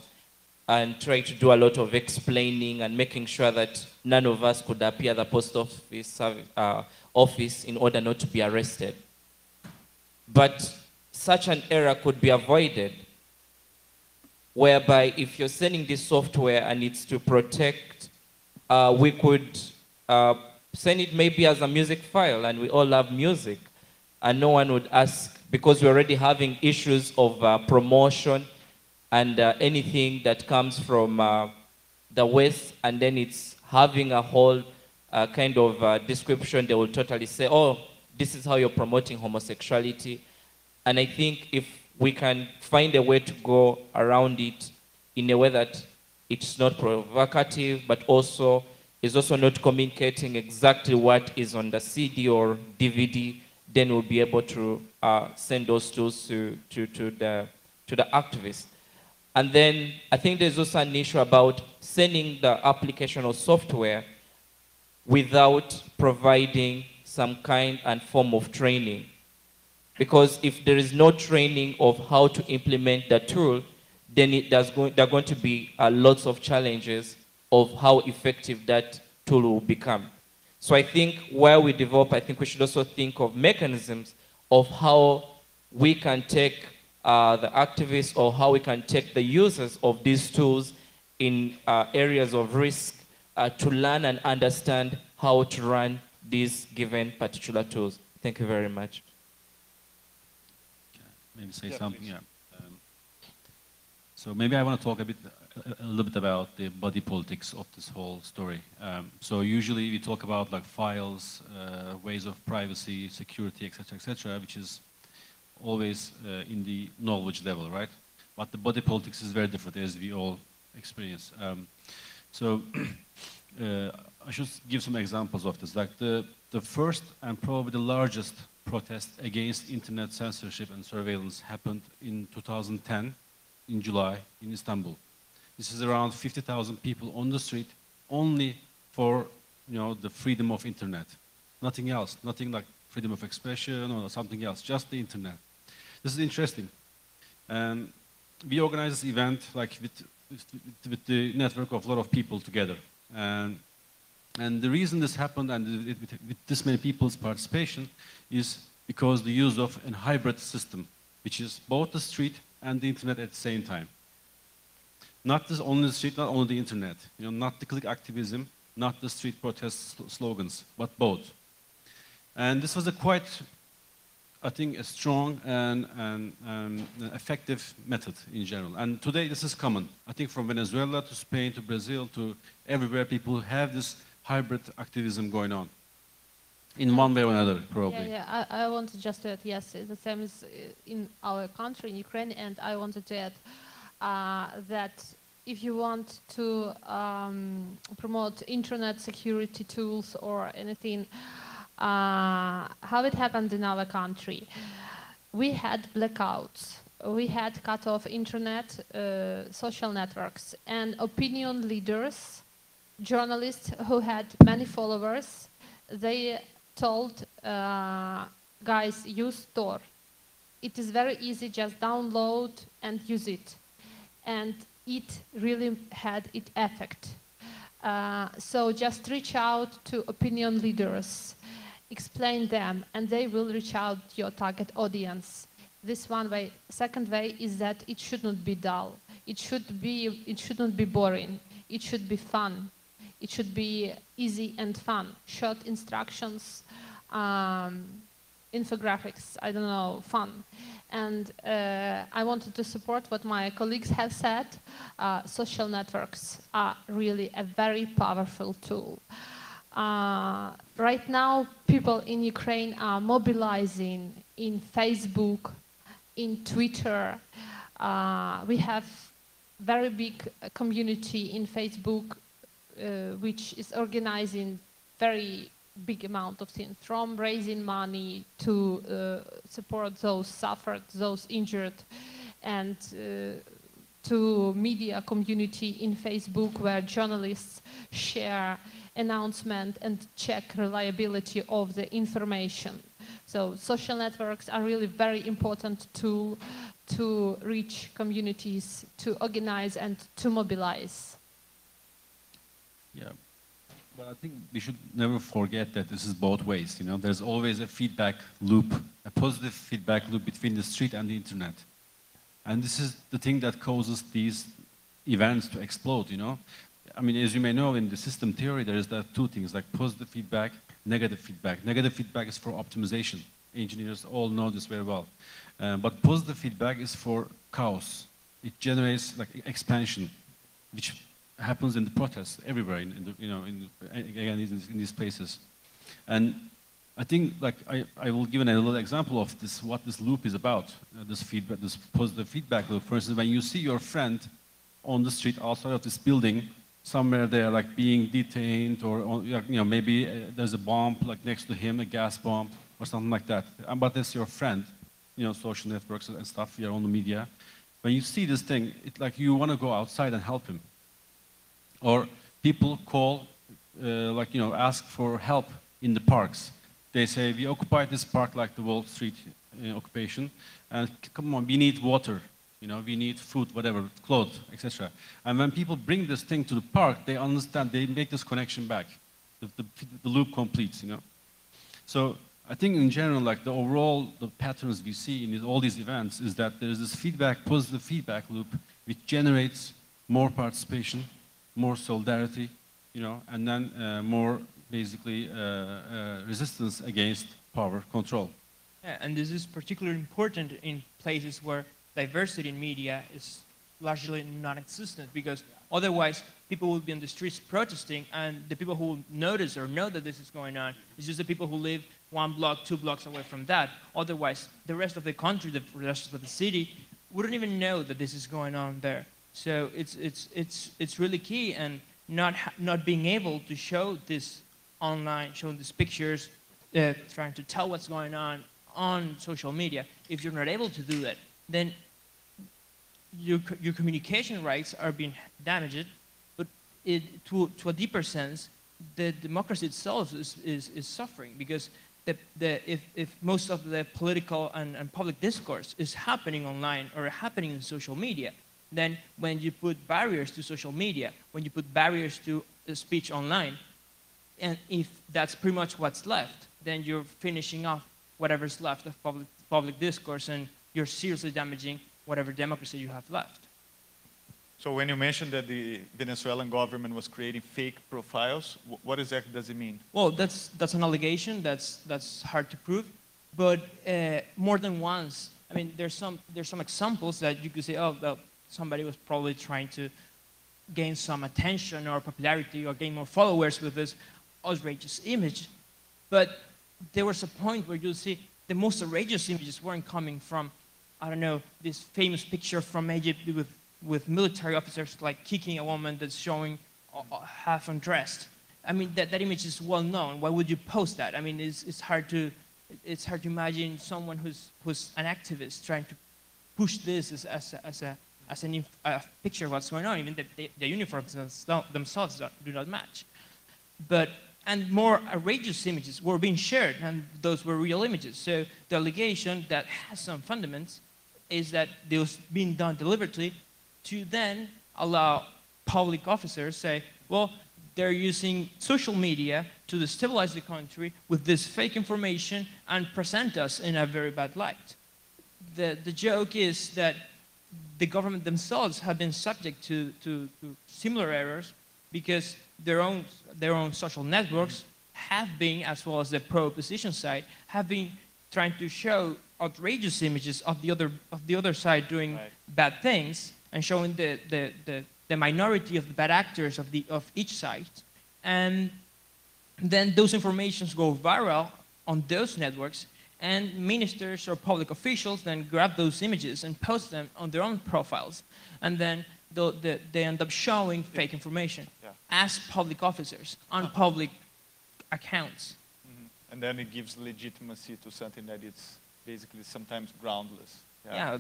and try to do a lot of explaining and making sure that none of us could appear at the post office, uh, office in order not to be arrested. But such an error could be avoided, whereby if you're sending this software and it's to protect, uh, we could uh, send it maybe as a music file, and we all love music, and no one would ask because we're already having issues of uh, promotion and uh, anything that comes from uh, the West, and then it's having a whole uh, kind of uh, description. They will totally say, oh, this is how you're promoting homosexuality. And I think if we can find a way to go around it in a way that it's not provocative, but also is also not communicating exactly what is on the CD or DVD, then we'll be able to uh, send those tools to, to, to, the, to the activists. And then I think there's also an issue about sending the application or software without providing some kind and form of training. Because if there is no training of how to implement the tool, then it, there are going to be uh, lots of challenges of how effective that tool will become. So I think where we develop, I think we should also think of mechanisms of how we can take uh, the activists or how we can take the users of these tools in uh, areas of risk uh, to learn and understand how to run these given particular tools. Thank you very much. Maybe say Yeah, something, please. yeah. Um, so maybe I want to talk a bit, a, little bit about the body politics of this whole story. Um, so usually we talk about like files, uh, ways of privacy, security, etc., etc., which is always uh, in the knowledge level, right? But the body politics is very different, as we all experience. Um, so uh, I should give some examples of this. Like the, the first and probably the largest protest against internet censorship and surveillance happened in 2010 in July in Istanbul. This is around 50,000 people on the street only for you know, the freedom of internet. Nothing else, nothing like freedom of expression or something else, just the internet. This is interesting. And we organize this event like with, with, the network of a lot of people together. And, and the reason this happened and with, with this many people's participation is because the use of a hybrid system, which is both the street and the internet at the same time. Not this only the street, not only the internet. You know, not the click activism, not the street protest slogans, but both. And this was a quite, I think, a strong and, and, effective method in general. And today this is common. I think from Venezuela to Spain to Brazil to everywhere, people have this hybrid activism going on. In one way or another, probably. Yeah, yeah. I, I wanted just to add, yes, the same as uh, in our country, in Ukraine, and I wanted to add that if you want to um, promote internet security tools or anything, uh, how it happened in our country. We had blackouts. We had cut off internet, uh, social networks, and opinion leaders, journalists who had many followers, they told uh, guys, use Tor. It is very easy, just download and use it. And it really had its effect. Uh, so just reach out to opinion leaders explain them, and they will reach out to your target audience. This one way. Second way is that it should not be dull. It should be. It shouldn't be boring. It should be fun. It should be easy and fun. Short instructions, um, infographics. I don't know, fun. And uh, I wanted to support what my colleagues have said. Uh, social networks are really a very powerful tool. Uh, right now, people in Ukraine are mobilizing in Facebook, in Twitter. Uh, we have very big community in Facebook, uh, which is organizing very big amount of things, from raising money to uh, support those suffered, those injured, and uh, to media community in Facebook where journalists share announcement and check reliability of the information. So social networks are really very important tool to reach communities, to organize and to mobilize. Yeah, but I think we should never forget that this is both ways. You know, there's always a feedback loop, a positive feedback loop between the street and the internet. And this is the thing that causes these events to explode, you know. I mean, as you may know, in the system theory, there is that two things, like positive feedback, negative feedback. Negative feedback is for optimization. Engineers all know this very well. Uh, but positive feedback is for chaos. It generates like expansion, which happens in the protests everywhere, in, in the, you know, in, again, in, in, these places. And I think, like, I, I will give an, a little example of this, what this loop is about, uh, this feedback, this positive feedback loop. For instance, when you see your friend on the street outside of this building somewhere there, like being detained, or you know maybe uh, there's a bomb like next to him, a gas bomb or something like that. But it's your friend, you know, social networks and stuff. You're on the media. When you see this thing, it's like you want to go outside and help him. Or people call, uh, like you know, ask for help in the parks. They say we occupy this park like the Wall Street uh, occupation, and come on, we need water you know, we need food, whatever, clothes, etc. And when people bring this thing to the park, they understand, they make this connection back. The, the, the loop completes, you know. So I think in general, like the overall, the patterns we see in all these events is that there's this feedback, positive feedback loop, which generates more participation, more solidarity, you know, and then uh, more basically uh, uh, resistance against power control. Yeah, and this is particularly important in places where diversity in media is largely non-existent because otherwise people will be on the streets protesting and the people who notice or know that this is going on is just the people who live one block, two blocks away from that. Otherwise, the rest of the country, the rest of the city, wouldn't even know that this is going on there. So it's, it's, it's, it's really key and not not being able to show this online, showing these pictures, uh, trying to tell what's going on on social media. If you're not able to do that, then your your communication rights are being damaged. But it, to to a deeper sense, the democracy itself is is, is suffering because the, the, if, if most of the political and, and public discourse is happening online or happening in social media, then when you put barriers to social media, when you put barriers to uh, speech online, and if that's pretty much what's left, then you're finishing off whatever's left of public, public discourse and you're seriously damaging whatever democracy you have left. So when you mentioned that the Venezuelan government was creating fake profiles, what exactly does it mean? Well, that's, that's an allegation. That's, that's hard to prove. But uh, more than once, I mean, there's some, there's some examples that you could say, oh, well, somebody was probably trying to gain some attention or popularity or gain more followers with this outrageous image. But there was a point where you'll see the most outrageous images weren't coming from, I don't know, this famous picture from Egypt with, with military officers like kicking a woman that's showing uh, uh, half undressed. I mean, that, that image is well known. Why would you post that? I mean, it's, it's, hard, to, it's hard to imagine someone who's, who's an activist trying to push this as, as, a, as, a, as an, a picture of what's going on. Even the, the, the uniforms themselves do not match. But, and more outrageous images were being shared, and those were real images. So the allegation that has some fundaments is that was being done deliberately to then allow public officers say, well, they're using social media to destabilize the country with this fake information and present us in a very bad light. The, the joke is that the government themselves have been subject to, to, to similar errors because their own, their own social networks have been, as well as the pro-opposition side, have been trying to show outrageous images of the other, of the other side doing Right. bad things and showing the, the, the, the minority of the bad actors of, the, of each side. And then those informations go viral on those networks and ministers or public officials then grab those images and post them on their own profiles. And then they'll- they, they end up showing fake information Yeah. as public officers on public accounts. And then it gives legitimacy to something that is basically sometimes groundless. yeah,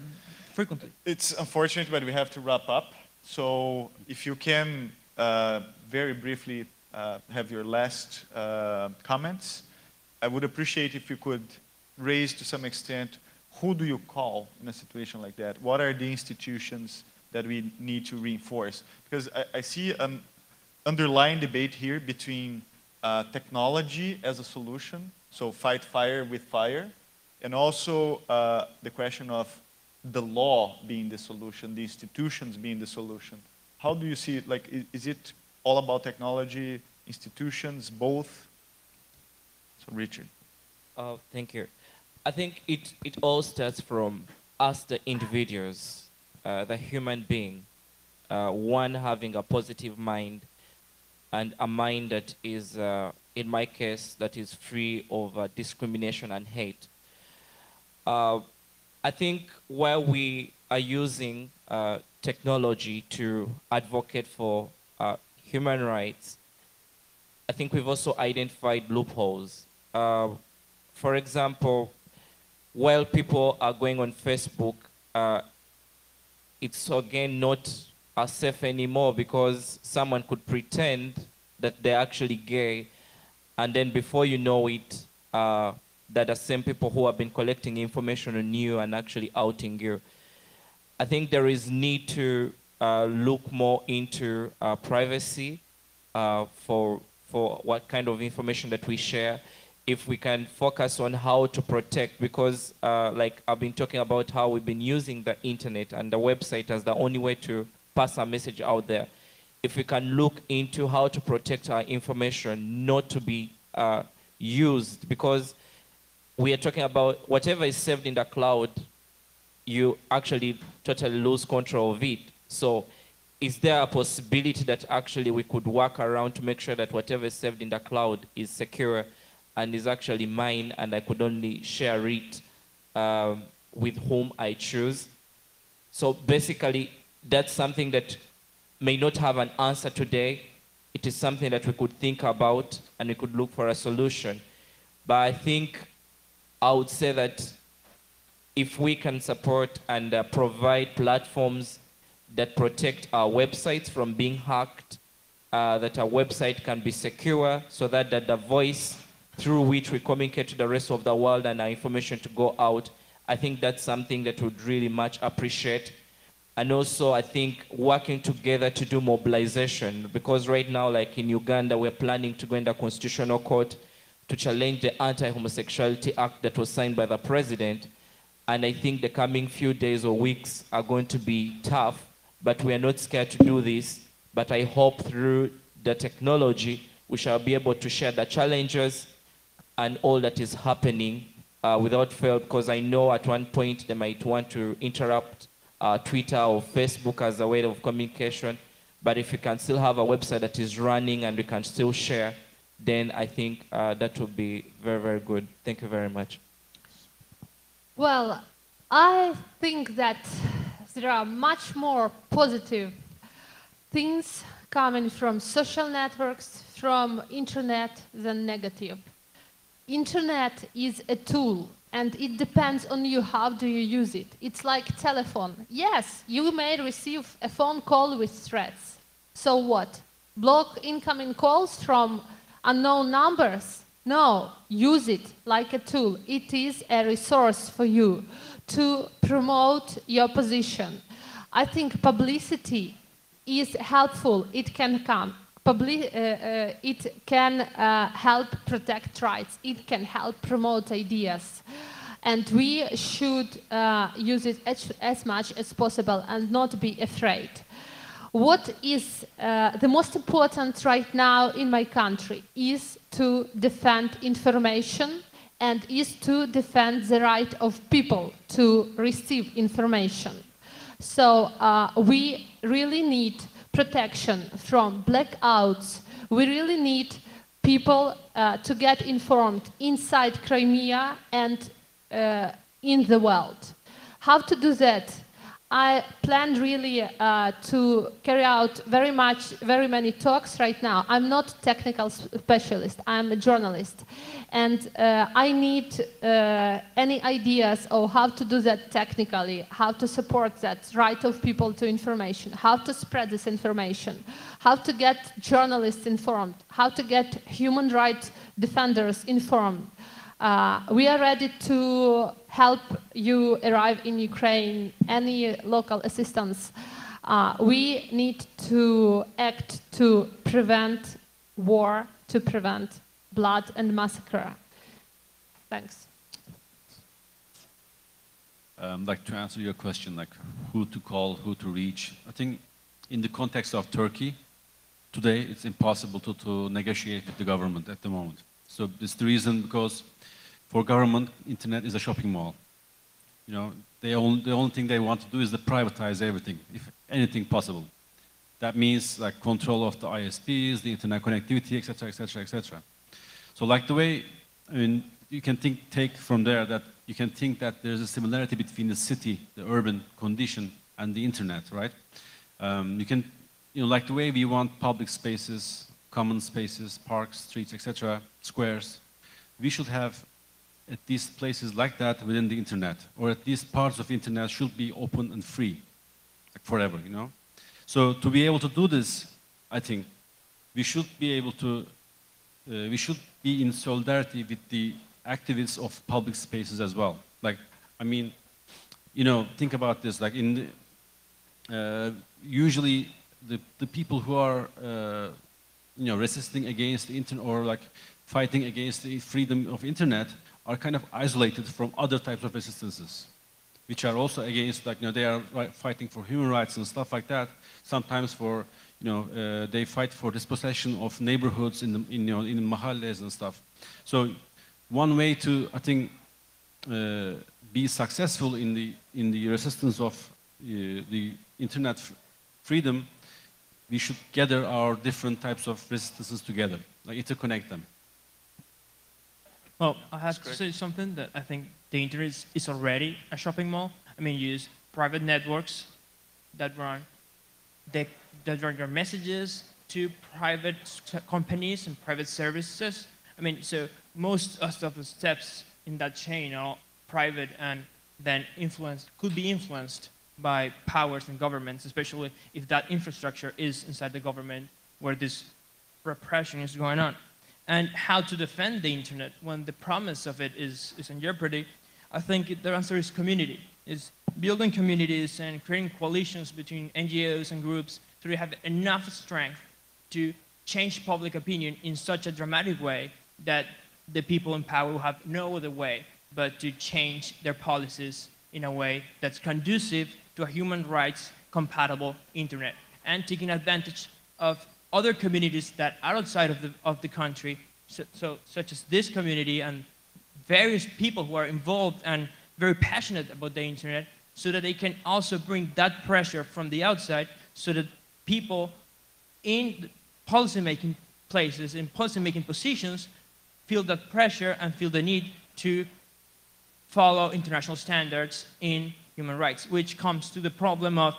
frequently. It's unfortunate, but we have to wrap up. So if you can uh, very briefly uh, have your last uh, comments, I would appreciate if you could raise to some extent who do you call in a situation like that? What are the institutions that we need to reinforce? Because I, I see an underlying debate here between uh, technology as a solution, so fight fire with fire, and also uh, the question of the law being the solution, the institutions being the solution. How do you see it? Like, i- is it all about technology, institutions, both? So, Richard. Uh, thank you. I think it, it all starts from us, the individuals, uh, the human being. Uh, one having a positive mind and a mind that is, uh, in my case, that is free of uh, discrimination and hate. Uh, I think where we are using uh, technology to advocate for human rights, I think we've also identified loopholes. For example, while people are going on Facebook, uh, it's again not as safe anymore because someone could pretend that they're actually gay, and then before you know it, uh, that the same people who have been collecting information on you and actually outing you. I think there is need to uh, look more into uh, privacy uh, for for what kind of information that we share. If we can focus on how to protect, because uh, like I've been talking about how we've been using the internet and the website as the only way to pass our message out there. If we can look into how to protect our information, not to be uh, used, because we are talking about whatever is saved in the cloud, you actually totally lose control of it. So is there a possibility that actually we could work around to make sure that whatever is saved in the cloud is secure and is actually mine and I could only share it um, with whom I choose? So basically, that's something that may not have an answer today, it is something that we could think about and we could look for a solution. But I think I would say that if we can support and uh, provide platforms that protect our websites from being hacked, uh, that our website can be secure so that, that the voice through which we communicate to the rest of the world and our information to go out, I think that's something that we'd really much appreciate. And also, I think working together to do mobilization, because right now, like in Uganda, we're planning to go in the constitutional court to challenge the Anti-Homosexuality Act that was signed by the president. And I think the coming few days or weeks are going to be tough, but we are not scared to do this. But I hope through the technology, we shall be able to share the challenges and all that is happening uh, without fail, because I know at one point they might want to interrupt uh, Twitter or Facebook as a way of communication. But if we can still have a website that is running and we can still share, then I think uh, that would be very, very good. Thank you very much. Well, I think that there are much more positive things coming from social networks, from internet than negative. Internet is a tool and it depends on you how do you use it. It's like telephone. Yes, you may receive a phone call with threats. So what? Block incoming calls from unknown numbers? No, use it like a tool. It is a resource for you to promote your position. I think publicity is helpful. It can come. Publi- uh, uh, it can uh, help protect rights. It can help promote ideas. And we should uh, use it as, as much as possible and not be afraid. What is uh, the most important right now in my country is to defend information and is to defend the right of people to receive information. So uh, we really need protection from blackouts. We really need people uh, to get informed inside Crimea and uh, in the world. How to do that? I plan really uh, to carry out very much, very many talks right now. I'm not technical specialist. I'm a journalist, and uh, I need uh, any ideas of how to do that technically, how to support that right of people to information, how to spread this information, how to get journalists informed, how to get human rights defenders informed. Uh, we are ready to help you arrive in Ukraine, any local assistance. Uh, we need to act to prevent war, to prevent blood and massacre. Thanks. Um, like to answer your question, like who to call, who to reach. I think in the context of Turkey, today it's impossible to, to negotiate with the government at the moment. So it's the reason because for government, internet is a shopping mall. You know, they only, the only thing they want to do is to privatize everything, if anything possible. That means like control of the ISPs, the internet connectivity, etc., etc., etc. So like the way, I mean, you can think, take from there that you can think that there's a similarity between the city, the urban condition, and the internet, right? Um, you can, you know, like the way we want public spaces, common spaces, parks, streets, etc., squares, we should have at these places like that within the internet, or at least parts of internet should be open and free, like forever, you know? So to be able to do this, I think we should be able to, uh, we should be in solidarity with the activists of public spaces as well. Like, I mean, you know, think about this, like in, the, uh, usually the, the people who are, uh, you know, resisting against the internet or like fighting against the freedom of internet are kind of isolated from other types of resistances, which are also against, like, you know, they are fighting for human rights and stuff like that. Sometimes for, you know, uh, they fight for dispossession of neighborhoods in the, in, you know, in mahalles and stuff. So one way to, I think, uh, be successful in the, in the resistance of uh, the internet freedom, we should gather our different types of resistances together, like interconnect them. Well, I have to say something that I think the internet is, is already a shopping mall. I mean, you use private networks that run they, that run your messages, to private companies and private services. I mean, so most of the steps in that chain are private and then influenced, could be influenced by powers and governments, especially if that infrastructure is inside the government where this repression is going on. And how to defend the internet when the promise of it is, is in jeopardy, I think the answer is community, is building communities and creating coalitions between NGOs and groups so we have enough strength to change public opinion in such a dramatic way that the people in power will have no other way but to change their policies in a way that's conducive to a human rights compatible internet and taking advantage of other communities that are outside of the, of the country, so, so, such as this community and various people who are involved and very passionate about the internet, so that they can also bring that pressure from the outside, so that people in policymaking places, in policymaking positions, feel that pressure and feel the need to follow international standards in human rights, which comes to the problem of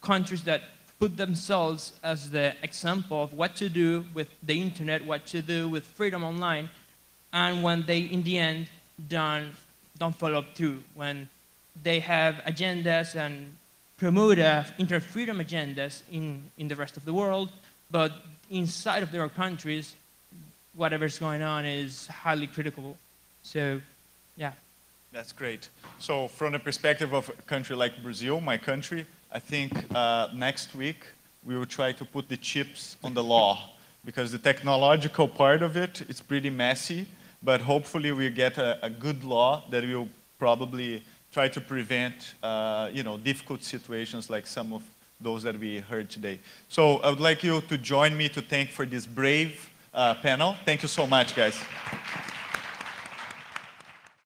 countries that put themselves as the example of what to do with the internet, what to do with freedom online, and when they, in the end, don't, don't follow up through, when they have agendas and promote internet freedom agendas in, in the rest of the world, but inside of their countries, whatever's going on is highly critical. So, yeah. That's great. So from the perspective of a country like Brazil, my country, I think uh, next week we will try to put the chips on the law because the technological part of it is pretty messy, but hopefully we get a, a good law that will probably try to prevent, uh, you know, difficult situations like some of those that we heard today. So I would like you to join me to thank for this brave uh, panel. Thank you so much, guys.